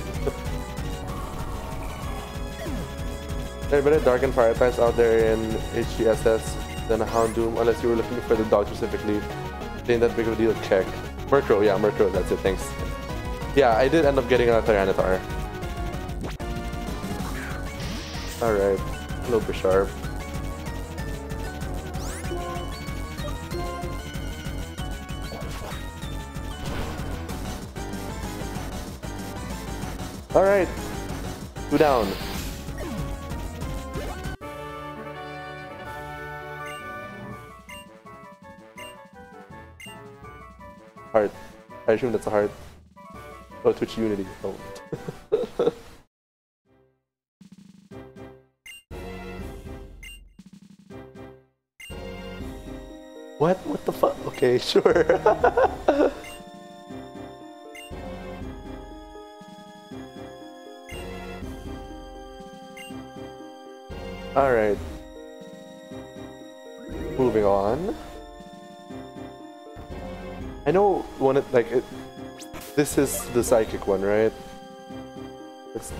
there are better Dark and Fire types out there in HGSS than a Houndoom, unless you were looking for the dog specifically. Ain't that big of a deal, Check. Murkrow, yeah, Murkrow, that's it, thanks. Yeah, I did end up getting a Tyranitar. Alright, hello Bisharp. Alright, two down. Heart. I assume that's a heart. Oh, Twitch Unity. Oh. what? What the fuck? Okay, sure. Alright. Moving on. I know one of, like, it, this is the psychic one, right? Let's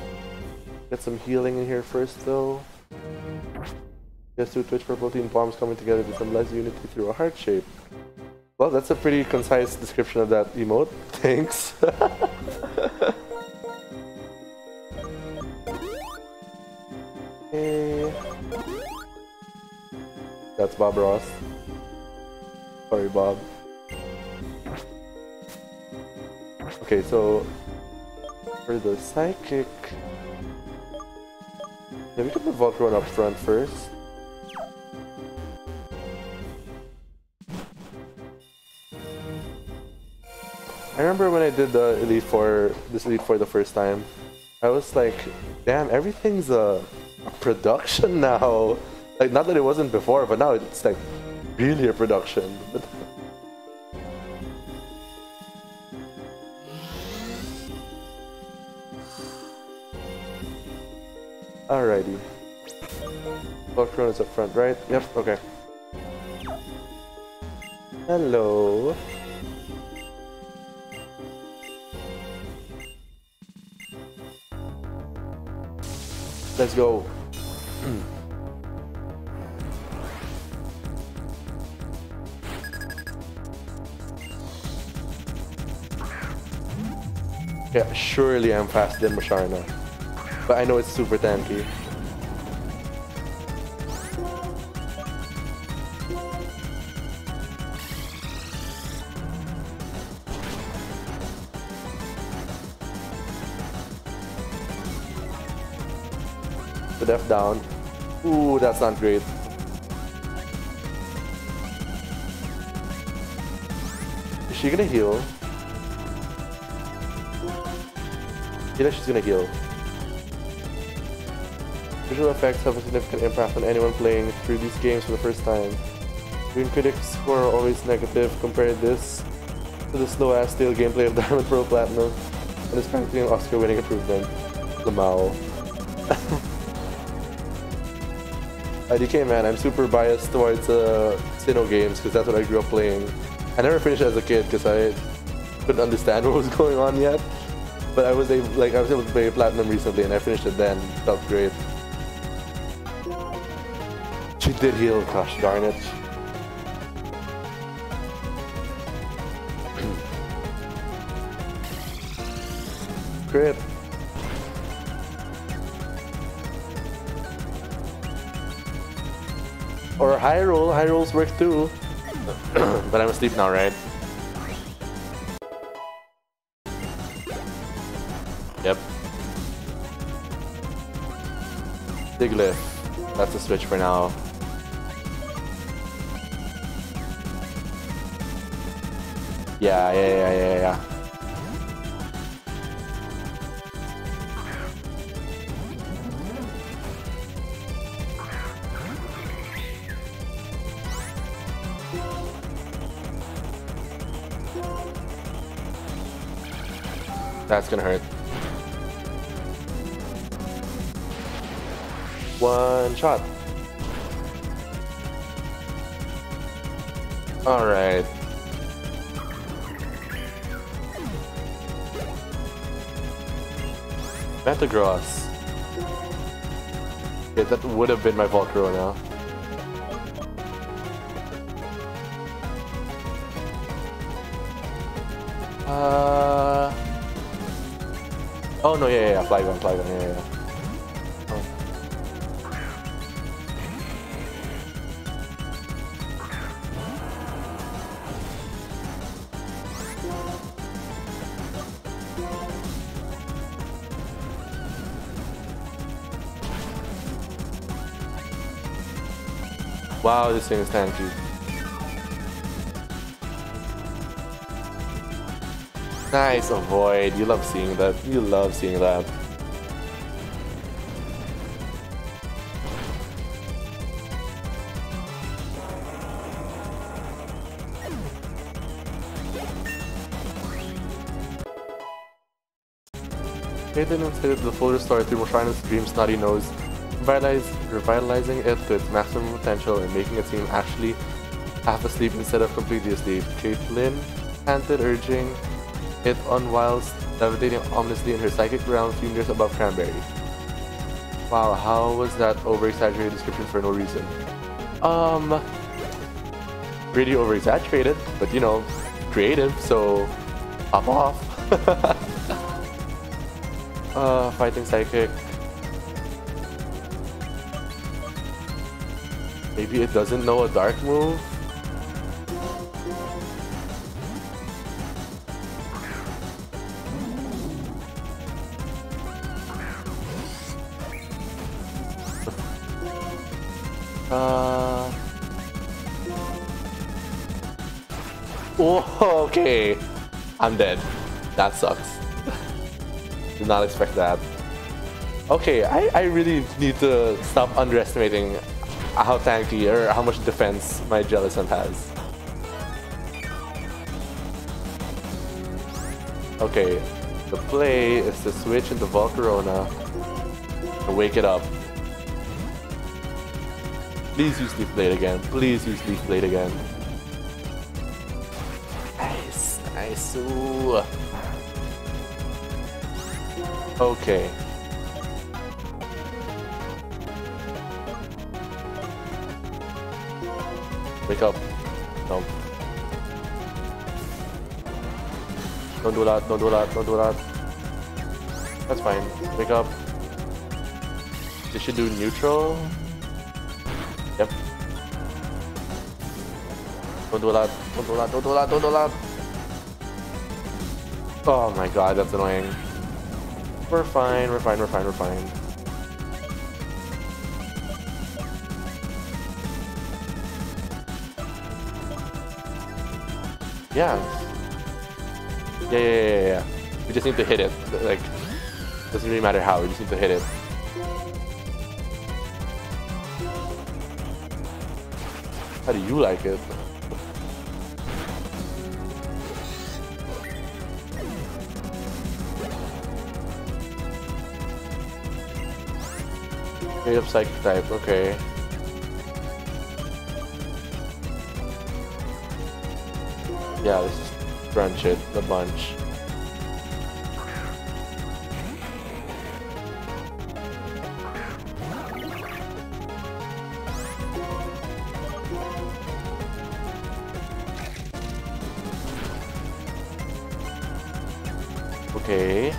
get some healing in here first, though. Just two Twitch purple team bombs coming together to symbolize unity through a heart shape. Well, that's a pretty concise description of that emote. Thanks. okay. That's Bob Ross. Sorry, Bob. Okay, so for the psychic, yeah, we can put Voltron up front first. I remember when I did the Elite Four, this Elite Four the first time, I was like, damn, everything's a, a production now. Like, not that it wasn't before, but now it's like really a production. Alrighty. Voltron is up front, right? Yep, okay. Hello. Let's go. yeah, surely I'm faster than Musharna. But I know it's super tanky. The def down. Ooh, that's not great. Is she gonna heal? Yeah, she's gonna heal. Visual effects have a significant impact on anyone playing through these games for the first time. Green critics who are always negative compare this to the slow-ass stale gameplay of Diamond Pearl Platinum and is practically an Oscar-winning improvement. Lamau. IDK man, I'm super biased towards uh, Sinnoh games because that's what I grew up playing. I never finished as a kid because I couldn't understand what was going on yet. But I was able, like I was able to play Platinum recently and I finished it then. Felt great. She did heal, gosh darn it. Crit. Or high roll, high rolls work too. but I'm asleep now, right? Yep. Diglett. That's a switch for now. Yeah, yeah, yeah, yeah, yeah. That's gonna hurt. One shot. Alright. Metagross. Yeah, that would have been my Volcarona. Uh... Oh no, yeah, yeah, yeah, Flygon, Flygon, yeah, yeah. Wow, this thing is tanky. Nice, avoid. You love seeing that. You love seeing that. Hayden instated the full restore through Musharna's Dream Snotty Nose, revitalizing it to its maximum potential and making it seem actually half asleep instead of completely asleep. Caitlin panted, urging it on whilst levitating ominously in her psychic realm a few meters above Cramberry. Wow, how was that over-exaggerated description for no reason? Um, pretty over-exaggerated, but you know, creative, so pop off. uh, fighting psychic. Maybe it doesn't know a dark move? Uh. Okay. I'm dead. That sucks. Did not expect that. Okay, I, I really need to stop underestimating how tanky or how much defense my Jellicent has. Okay, the play is to switch into Volcarona and wake it up. Please use Leaf Blade again. Please use Leaf Blade again. Nice. Nice. Ooh. Okay. Wake up. No. Don't do that. Don't do that. Don't do that. That's fine. Wake up. They should do neutral. Yep. Don't do that. Don't do that. Don't do that. Don't do that. Oh my god, that's annoying. We're fine. We're fine. We're fine. We're fine. Yeah. Yeah, yeah, yeah, yeah. We just need to hit it. Like, doesn't really matter how. We just need to hit it. How do you like it? Made up psychic type, okay. Yeah, let's just crunch it a bunch. Okay.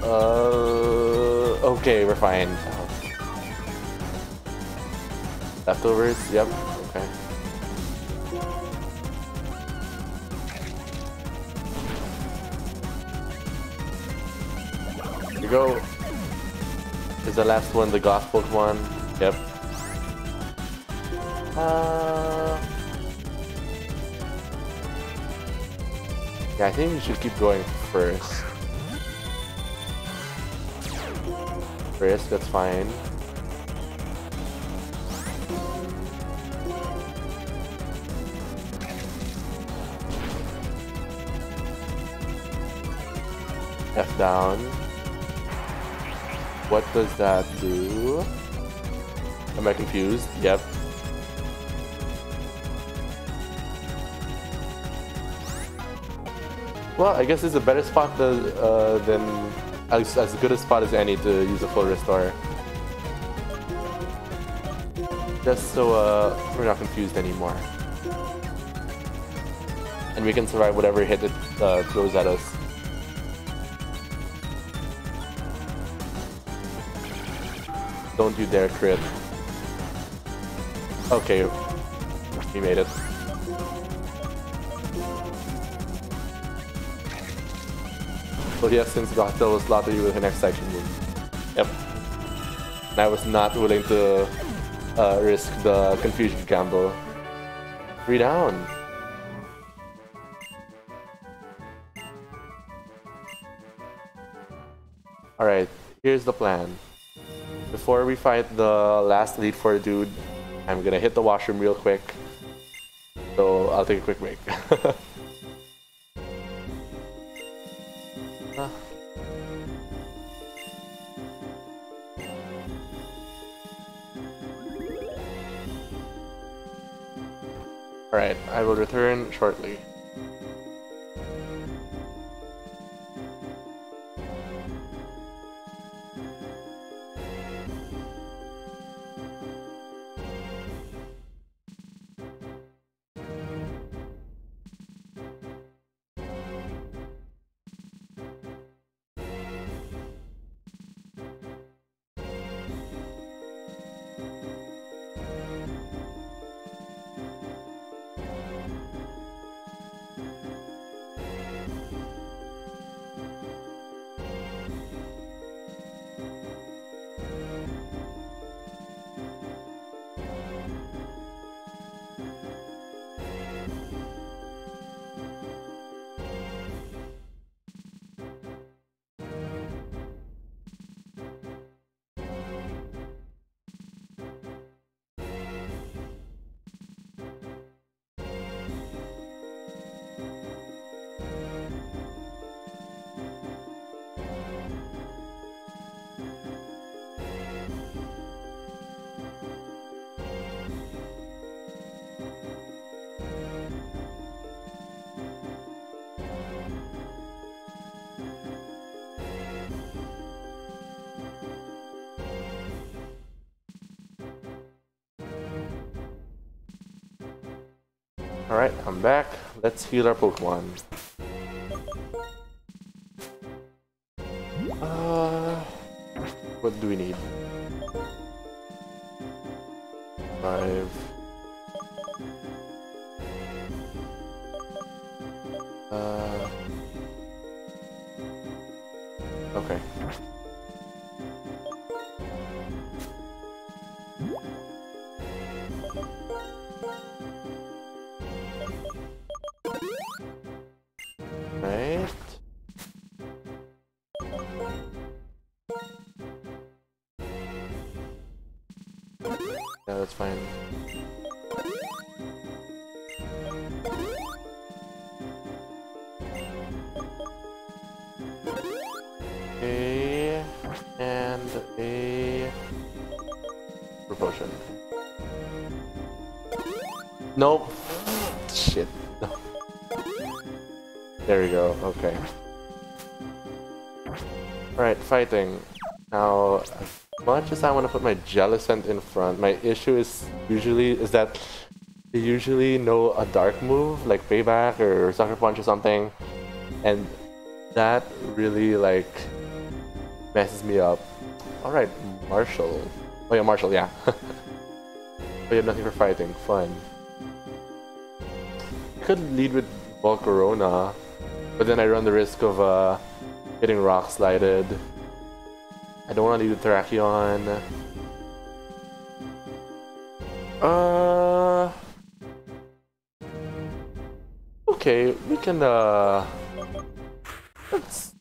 Uh, okay, we're fine. Leftovers, yep, Last one the Goth Pokemon? Yep. Uh... Yeah, I think we should keep going first. First, that's fine. F down. What does that do? Am I confused? Yep. Well, I guess it's a better spot to, uh, than as, as good a spot as any to use a full restore. Just so uh, we're not confused anymore. and we can survive whatever hit it uh, throws at us. Don't you dare crit. Okay, we made it. So yes, since Gothitelle will slaughter you with the next section move. Yep. And I was not willing to uh, risk the confusion gamble. Three down. Alright, here's the plan. Before we fight the last Elite Four dude, I'm gonna hit the washroom real quick. So I'll take a quick break. Ah. Alright, I will return shortly. Alright, I'm back. Let's heal our Pokemon. Fighting. Now, as much as I want to put my Jellicent in front, my issue is usually is that they usually know a dark move, like Payback or Sucker Punch or something, and that really, like, messes me up. Alright, Marshal. Oh yeah, Marshal, yeah. but you have nothing for fighting, fun. Could lead with Volcarona, but then I run the risk of uh, getting rock slided. I don't want to the Terrakion. Uh. Okay, we can uh. Let's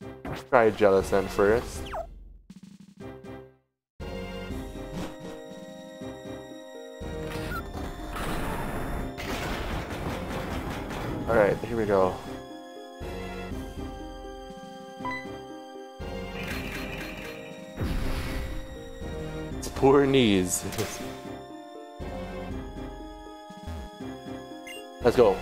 try Jellicent first. Alright, here we go. Poor knees. Let's go.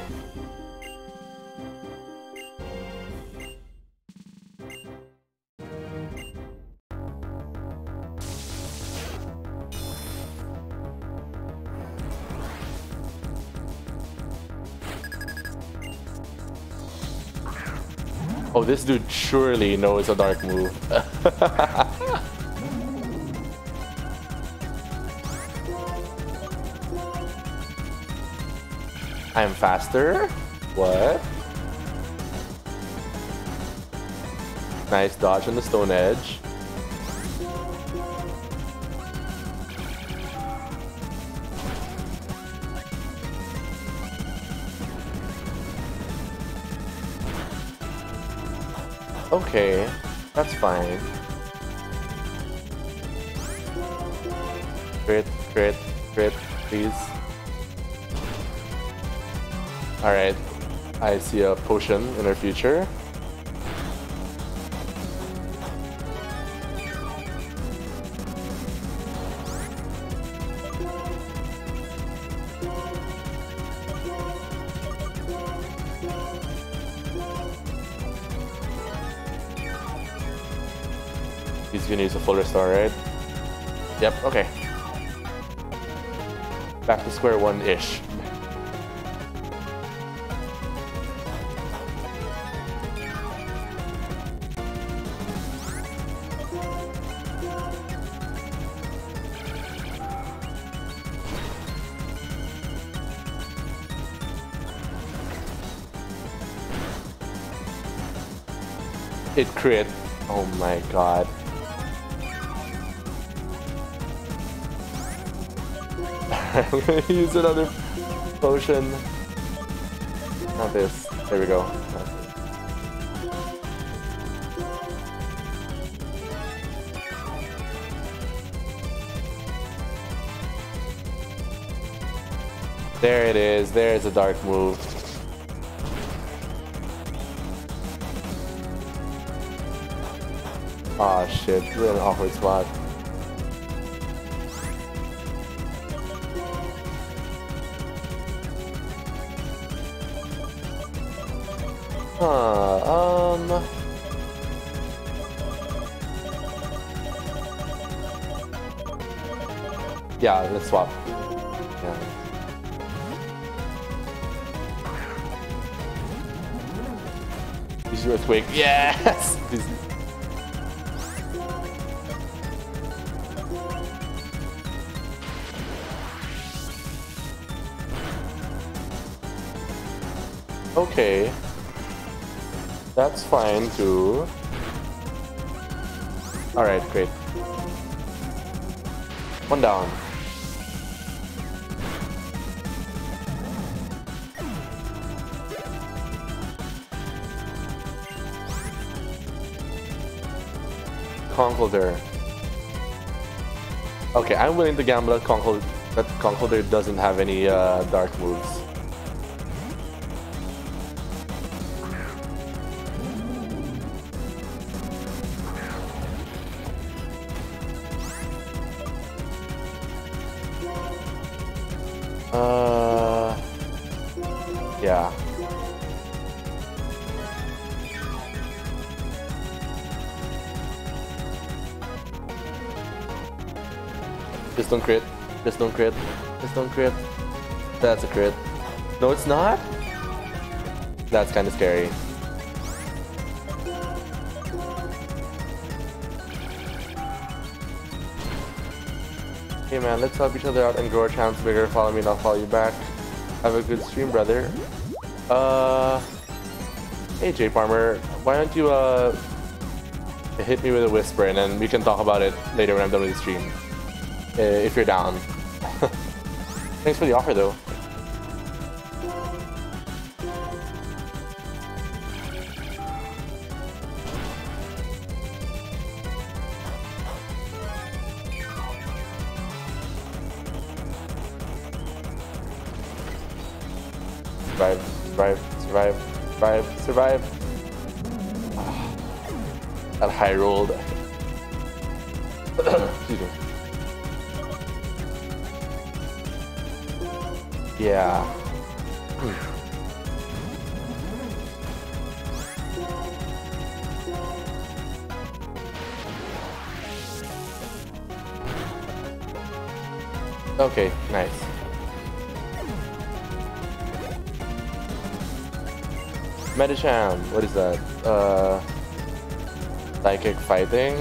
Oh, this dude surely knows a dark move. I am faster? What? Nice dodge on the stone edge. Okay, that's fine. Crit, crit, crit, please. Alright, I see a potion in our future. He's gonna use a full restore, right? Yep, okay. Back to square one-ish. Crit. Oh my god. I'm gonna use another potion. Not this. There we go. There it is. There's a dark move. Aw oh, shit, we're in an awkward spot. Huh, um... Yeah, let's swap. Yeah. Your earthquake. Yes! That's fine too. Alright, great. One down. Conkeldurr. Okay, I'm willing to gamble that Conkeldurr, that doesn't have any uh, dark moves. Don't crit. Just don't crit. Just don't crit. That's a crit. No, it's not? That's kind of scary. Hey man, let's help each other out and grow our chance bigger. Follow me and I'll follow you back. Have a good stream, brother. Uh, hey Jay Farmer, why don't you uh hit me with a whisper and then we can talk about it later when I'm done with the stream. Uh, if you're down. Thanks for the offer, though. Survive, survive, survive, survive, survive. That high rolled. What is that? Uh, psychic fighting?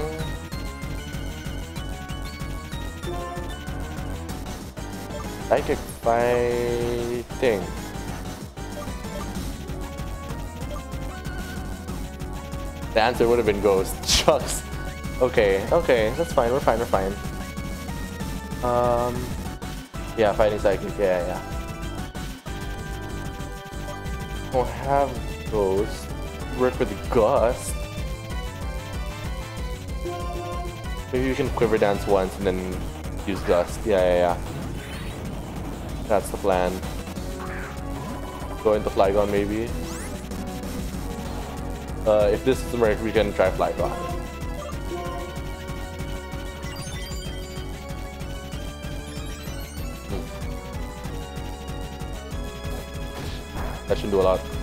Psychic fighting. The answer would have been ghost. Chucks. Okay, okay, that's fine, we're fine, we're fine. Um, yeah, fighting psychic, yeah, yeah. We'll have ghost. Work with gust. Maybe you can quiver dance once and then use gust. Yeah, yeah, yeah. That's the plan. Go into Flygon maybe. Uh, if this doesn't work, we can try Flygon. Hmm. That shouldn't do a lot.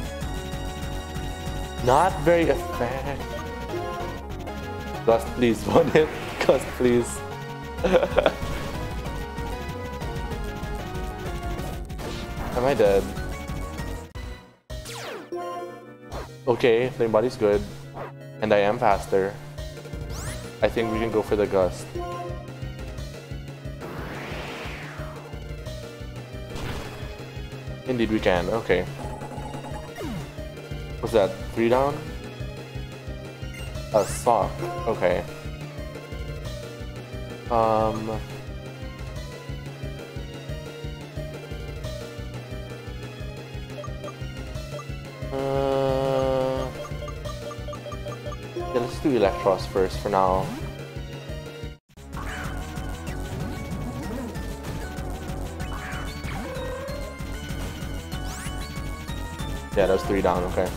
Not very effective. Gust, please, one hit. Gust, please. Am I dead? Okay, flame body's good. And I am faster. I think we can go for the gust. Indeed we can, okay. What's that? Three down? A Sawk, okay. Um Uh, yeah, let's do Eelektross first for now. Yeah, that was three down, okay.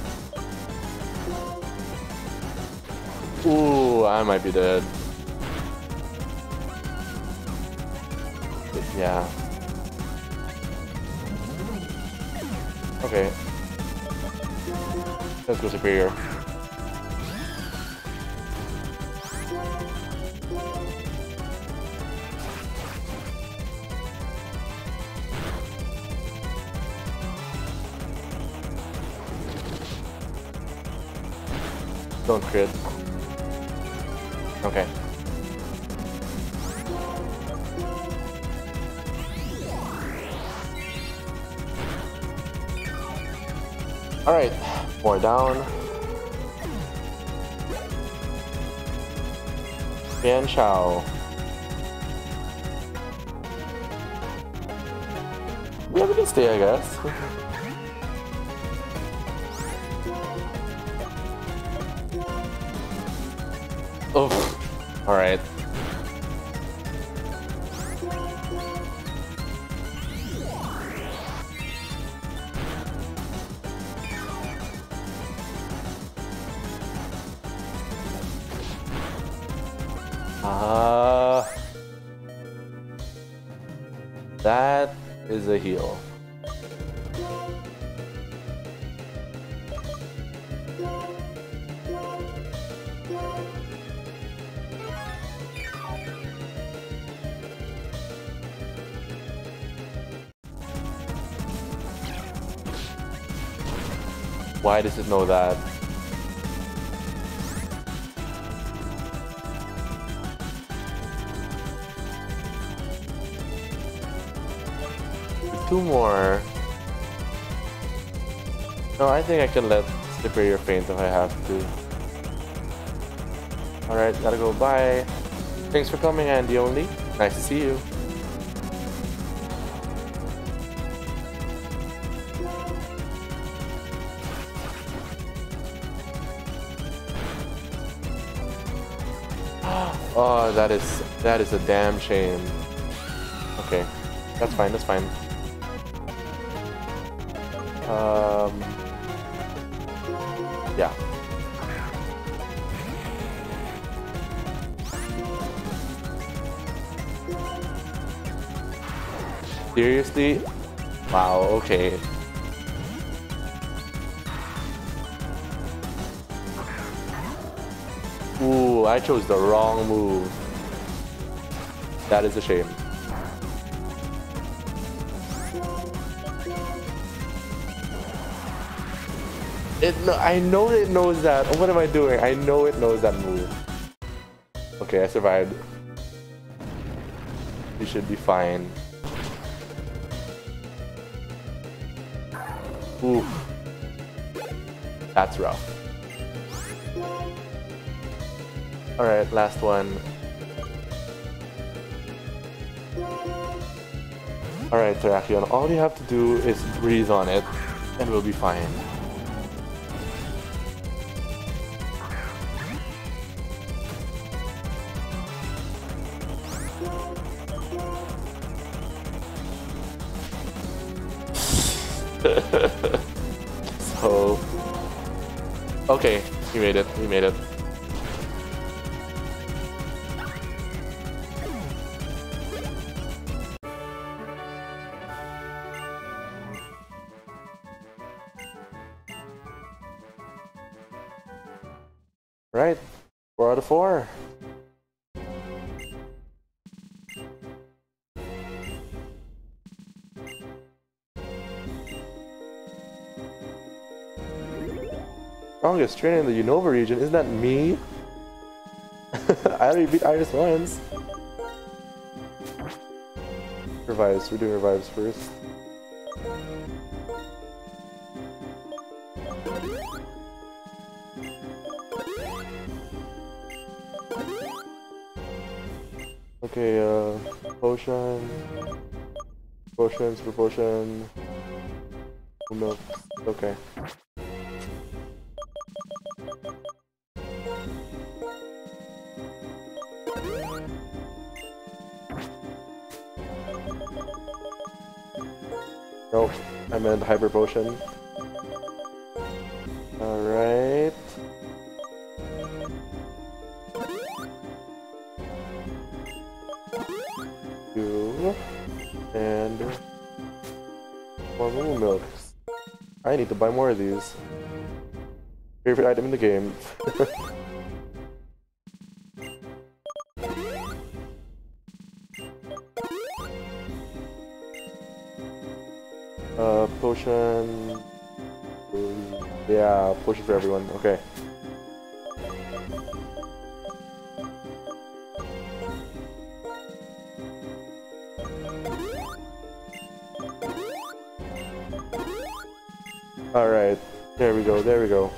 Ooh, I might be dead. Yeah. Okay, Let's go Serperior. Down. Mienshao. We can stay, I guess. It know that? two more. No, I think I can let Serperior faint if I have to. Alright, gotta go. Bye. Thanks for coming, Andy only. Nice to see you. Oh, that is that is a damn shame. Okay, that's fine. That's fine. Um, yeah. Seriously? Wow, okay. I chose the wrong move. That is a shame. It, I know it knows that. What am I doing? I know it knows that move. Okay, I survived. You should be fine. Ooh. That's rough. Alright, last one. Alright, Terrakion, all you have to do is breathe on it, and we'll be fine. so... Okay, we made it, we made it. Strongest trainer in the Unova region, isn't that me? I already beat Iris once. Revives, we're doing revives first. Okay, uh, potion, potion, super potion, milk, okay. Meant hyper potion. Alright. Two. And more moo milks. I need to buy more of these. Favorite item in the game. for everyone. Okay. Alright, there we go, there we go.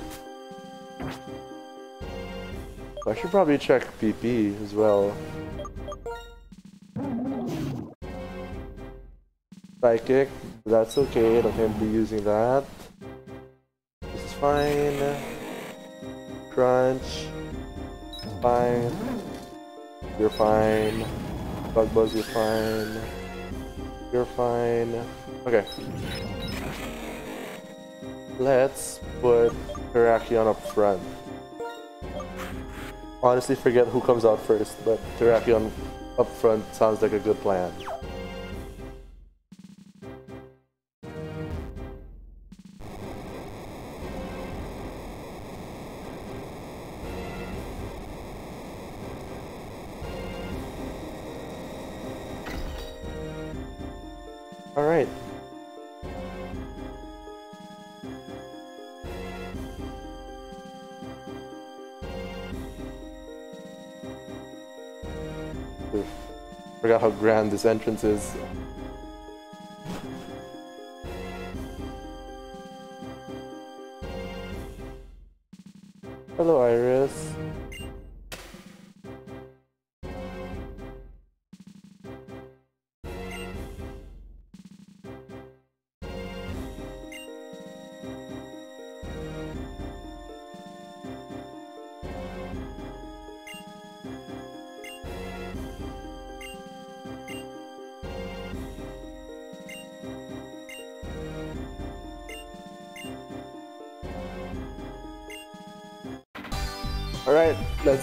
I should probably check PP as well. Psychic, that's okay, I to be using that. Fine. Crunch, fine. You're fine. Bug Buzz, you're fine. You're fine. Okay. Let's put Terrakion up front. Honestly, forget who comes out first, but Terrakion up front sounds like a good plan. I forgot how grand this entrance is.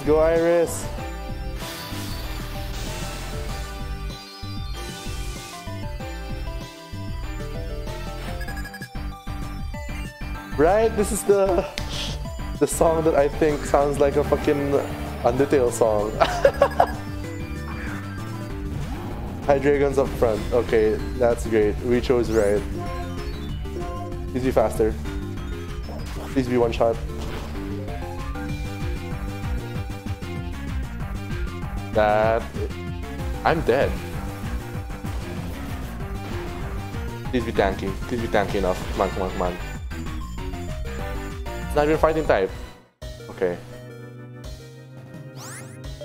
Go, Iris. Right, this is the the song that I think sounds like a fucking Undertale song. Hydreigon's up front. Okay, that's great. We chose right. Easy faster. Please be one shot. That... I'm dead. Please be tanky. Please be tanky enough. Come on, come on, come on. It's not even fighting type. Okay.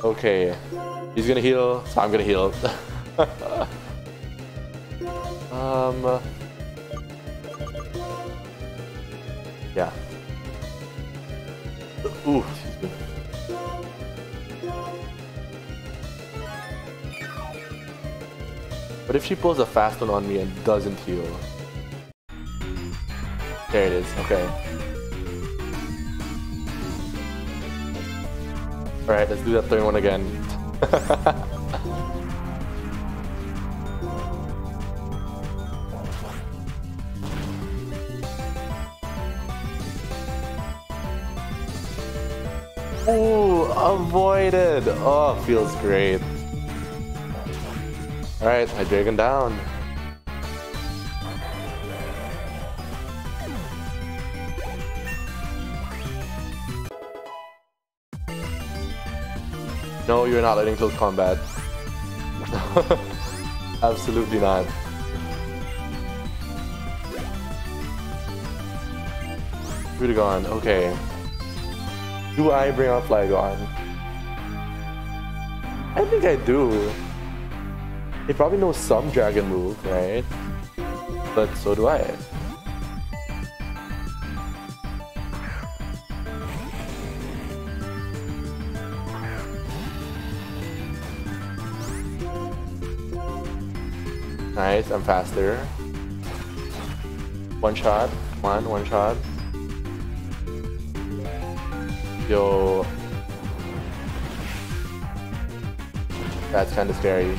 Okay. He's gonna heal, so I'm gonna heal. she pulls a fast one on me and doesn't heal... There it is, okay. Alright, let's do that third one again. Ooh, avoided! Oh, feels great. Alright, I drag him down. No, you're not letting close combat. Absolutely not. Druddigon, okay. Do I bring out Flygon? I think I do. He probably knows some dragon move, right? But so do I. Nice, I'm faster. One shot. One, one shot. Yo. That's kind of scary.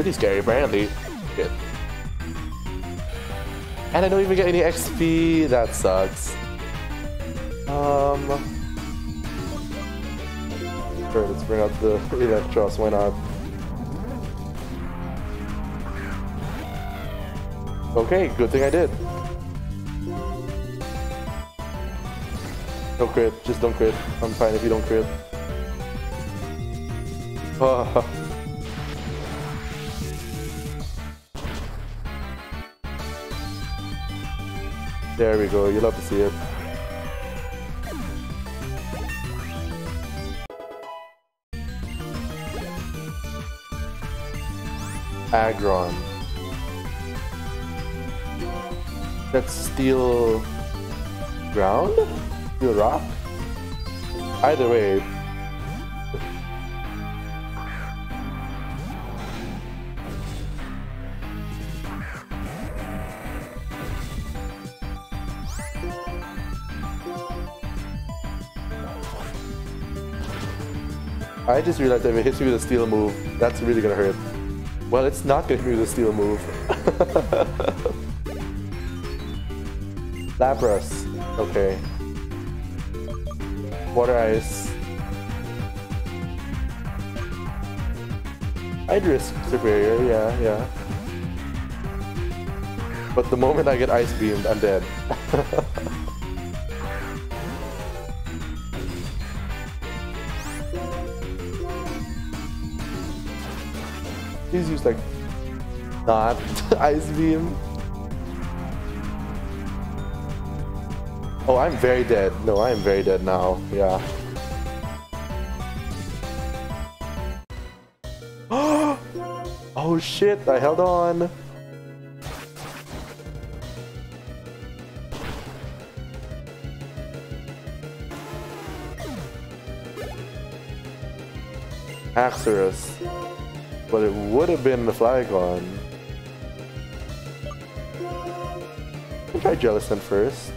Really scary, apparently. Good. And I don't even get any XP. That sucks. Um. Sure, let's bring out the Eelektross. Why not? Okay, good thing I did. No crit, just don't crit. I'm fine if you don't crit. There we go, you love to see it. Aggron. That's steel ground? Steel rock? Either way. I just realized that if it hits me with a steel move, that's really gonna hurt. Well, it's not gonna hit me with a steel move. Lapras. Okay. Water Ice. I'd risk Serperior, yeah, yeah. But the moment I get Ice Beamed, I'm dead. Please use like not Ice Beam. Oh, I'm very dead. No, I am very dead now. Yeah. oh shit, I held on. Haxorus. But it would have been the Flygon. I'll try Jellicent first.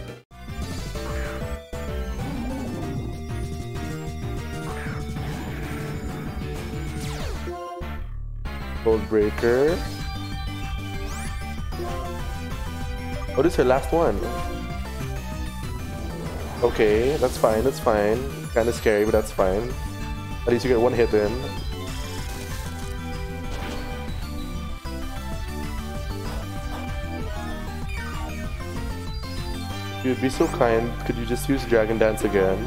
Mold Breaker. Oh, this is her last one. Okay, that's fine, that's fine. Kinda scary, but that's fine. At least you get one hit in. You'd be so kind. Could you just use Dragon Dance again?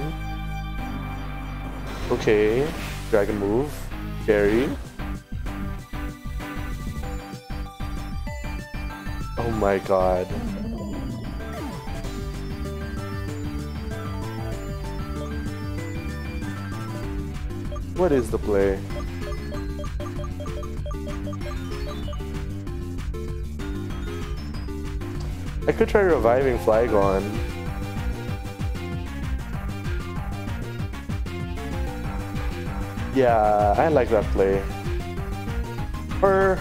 Okay. Dragon move. Scary. Oh my god. What is the play? I could try reviving Flygon. Yeah, I like that play. Or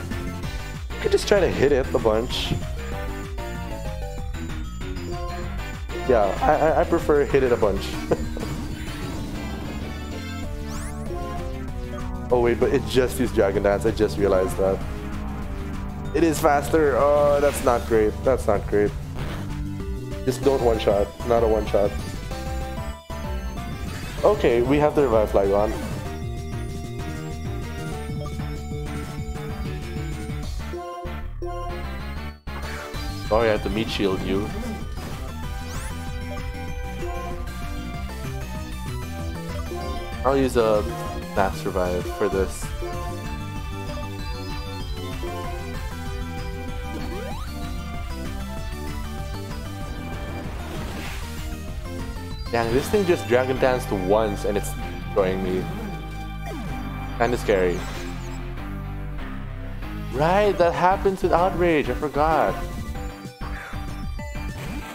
I could just try to hit it a bunch. Yeah, I, I prefer hit it a bunch. oh wait, but it just used Dragon Dance, I just realized that. It is faster. Oh, that's not great. That's not great. Just don't one shot. Not a one shot. Okay, we have the revive Flygon. Sorry, I have to meat shield you. I'll use a max revive for this. Dang, this thing just Dragon Danced once and it's destroying me. Kinda scary. Right, that happens with Outrage, I forgot.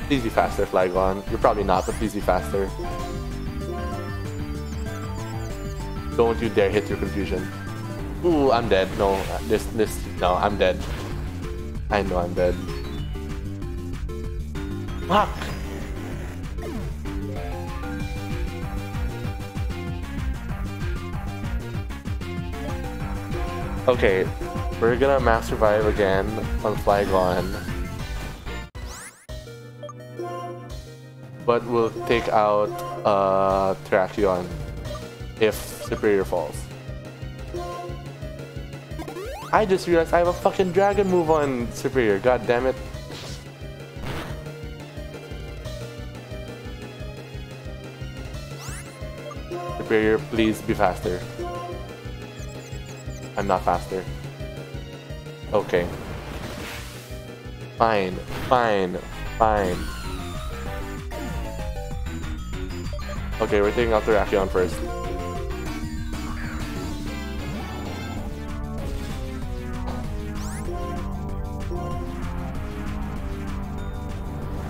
Please be faster, Flygon. You're probably not, but please be faster. Don't you dare hit your confusion. Ooh, I'm dead. No, this, this, no, I'm dead. I know I'm dead. Fuck! Okay, we're gonna max Revive again on Flygon. But we'll take out uh, Terrakion if Serperior falls. I just realized I have a fucking dragon move on Serperior, god damn it. Serperior, please be faster. I'm not faster. Okay. Fine, fine, fine. Okay, we're taking out the Terrakion first.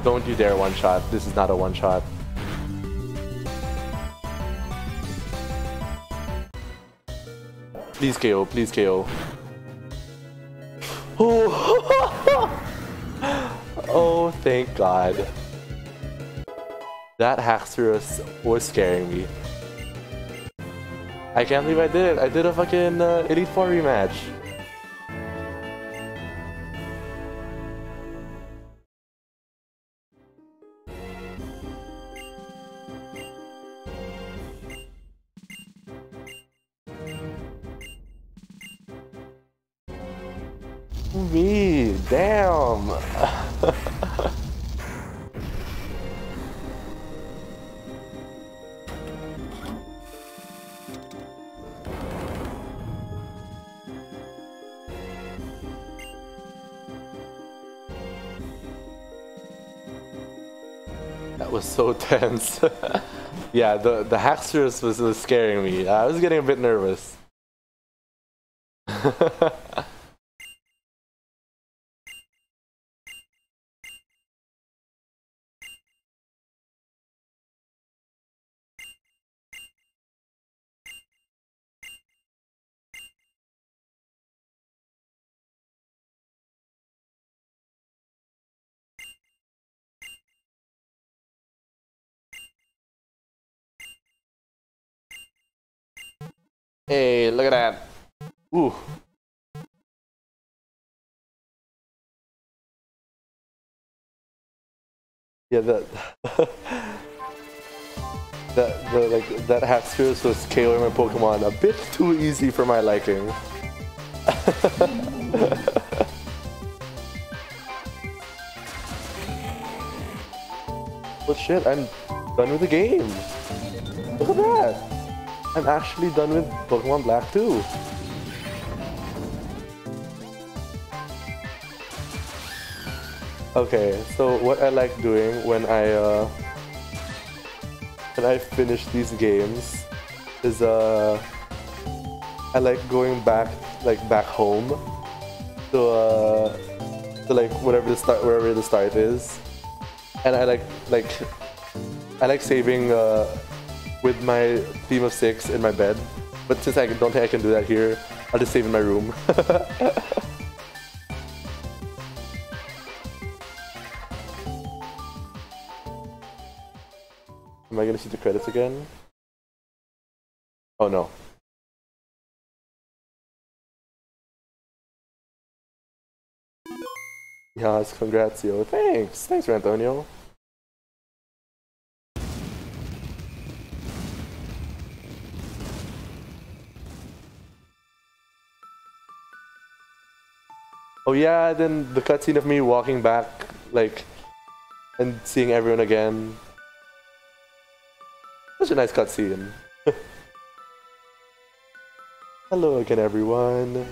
Don't you dare one shot. This is not a one Please KO, please KO. Oh, oh thank God. That Haxorus was scaring me. I can't believe I did it. I did a fucking uh, Elite Four rematch. yeah, the the Haxorus was, was scaring me. I was getting a bit nervous. Eh, hey, look at that. Ooh. Uh. Yeah, that that the like that Haxorus was KOing my Pokemon a bit too easy for my liking. Oh shit, I'm done with the game. Look at that. I'm actually done with Pokemon Black 2. Okay, so what I like doing when I uh, when I finish these games is uh, I like going back like back home to uh, to like whatever the start wherever the start is, and I like like I like saving uh, with my team of six in my bed. But since I don't think I can do that here, I'll just save in my room. Am I gonna see the credits again? Oh no. Yes, congrats, yo. Thanks. Thanks, Antonio. Oh yeah, then the cutscene of me walking back, like, and seeing everyone again. Such a nice cutscene. Hello again, everyone.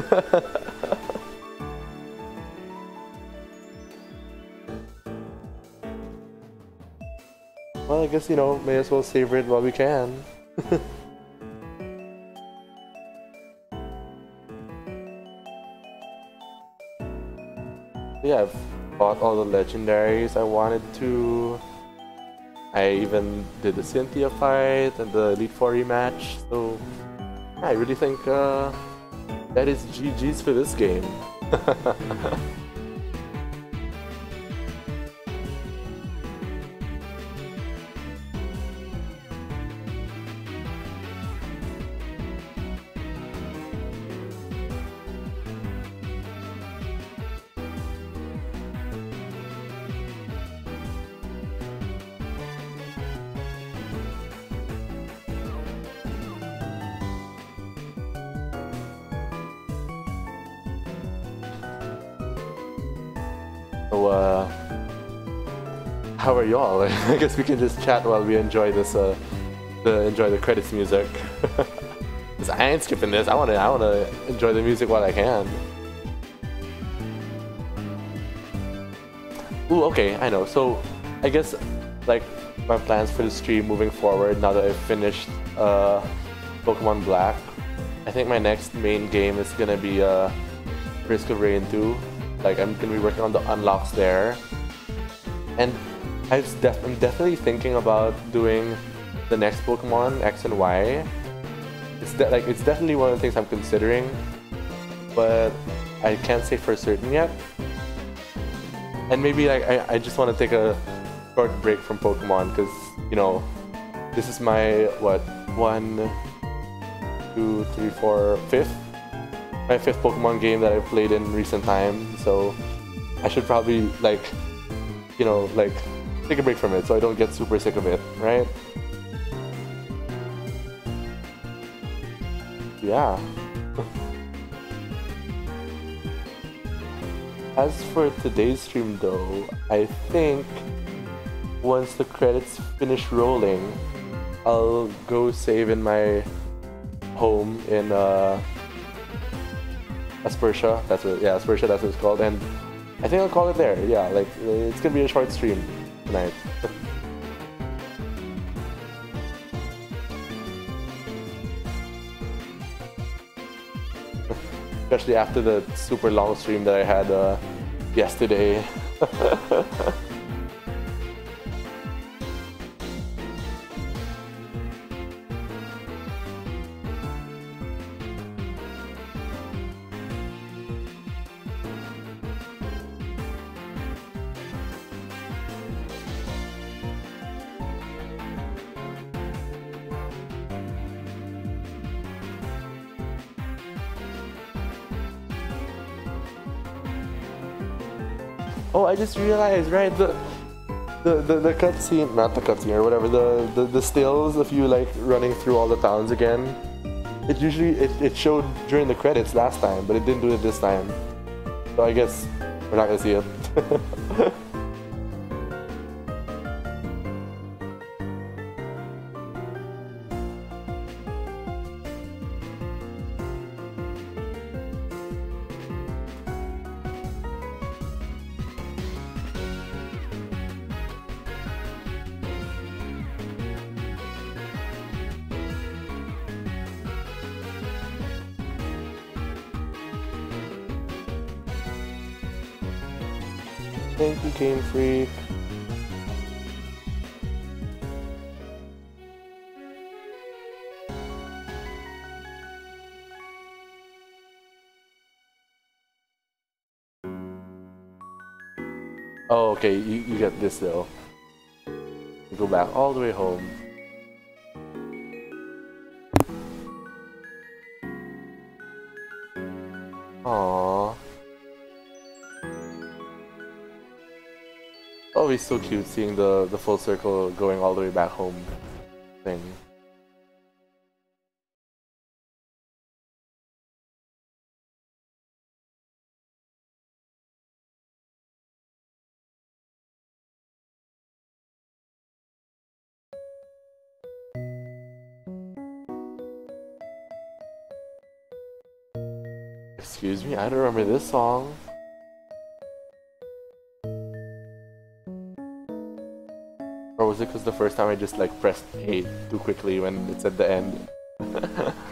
well, I guess, you know, may as well savor it while we can. yeah, I've bought all the legendaries I wanted to. I even did the Cynthia fight and the Elite Four rematch, so I really think uh, that is GG's for this game. guess we can just chat while we enjoy this, uh, the enjoy the credits music. I ain't skipping this. I wanna, I wanna enjoy the music while I can. Ooh, okay, I know. So, I guess, like, my plans for the stream moving forward, now that I've finished uh, Pokemon Black, I think my next main game is gonna be uh, Risk of Rain 2. Like I'm gonna be working on the unlocks there, and i def I'm definitely thinking about doing the next Pokemon X and Y. It's like it's definitely one of the things I'm considering, but I can't say for certain yet. And maybe like I, I just want to take a short break from Pokemon because you know this is my what one, two, three, four, fifth my fifth Pokemon game that I've played in recent time, so I should probably like, you know, like take a break from it so I don't get super sick of it, right? Yeah. As for today's stream though, I think once the credits finish rolling, I'll go save in my home in uh Aspertia. That's what, yeah, Aspertia. That's what it's called. And I think I'll call it there. Yeah, like it's gonna be a short stream Especially after the super long stream that I had uh, yesterday. just realized, right? The the the, the cutscene, not the cutscene or whatever. The, the the stills of you like running through all the towns again. It usually it, it showed during the credits last time, but it didn't do it this time. So I guess we're not gonna see it. Thank you, Game Freak. Oh, okay, you, you get this though. Go back all the way home. Always so cute seeing the, the full circle going all the way back home thing. Excuse me, I don't remember this song. Because the first time I just like pressed A too quickly when it's at the end?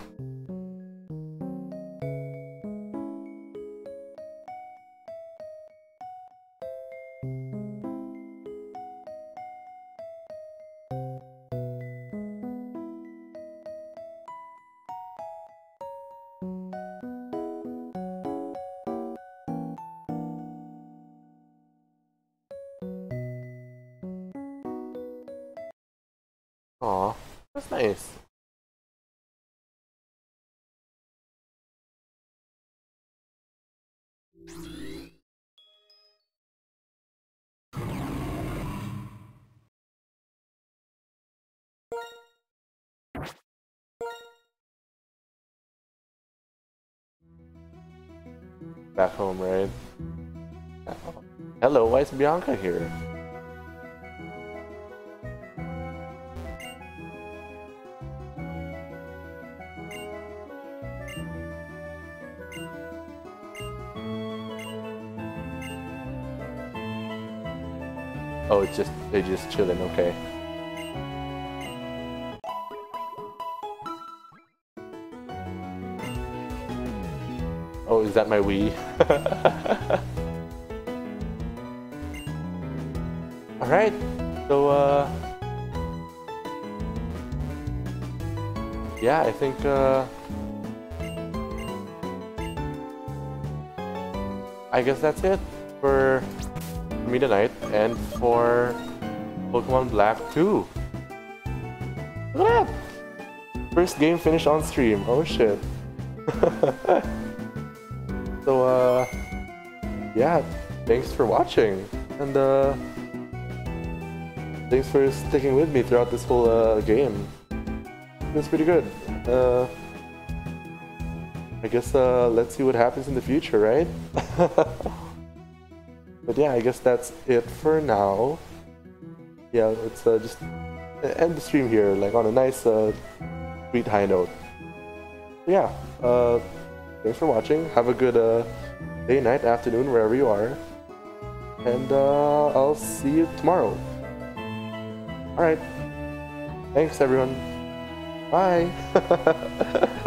Back home, right? Hello, why is Bianca here? Oh, it's just they're just chilling. Okay. That my Wii? All right. So, uh, yeah, I think uh, I guess that's it for me tonight and for Pokemon Black 2. Look at that! First game finished on stream. Oh shit. yeah, thanks for watching. And uh thanks for sticking with me throughout this whole uh, game. It's pretty good. Uh I guess uh let's see what happens in the future, right? But yeah, I guess that's it for now. Yeah, let's uh, just end the stream here, like on a nice, uh, sweet high note. Yeah, uh, thanks for watching. Have a good uh, day, night, afternoon, wherever you are. And uh, I'll see you tomorrow. Alright. Thanks, everyone. Bye.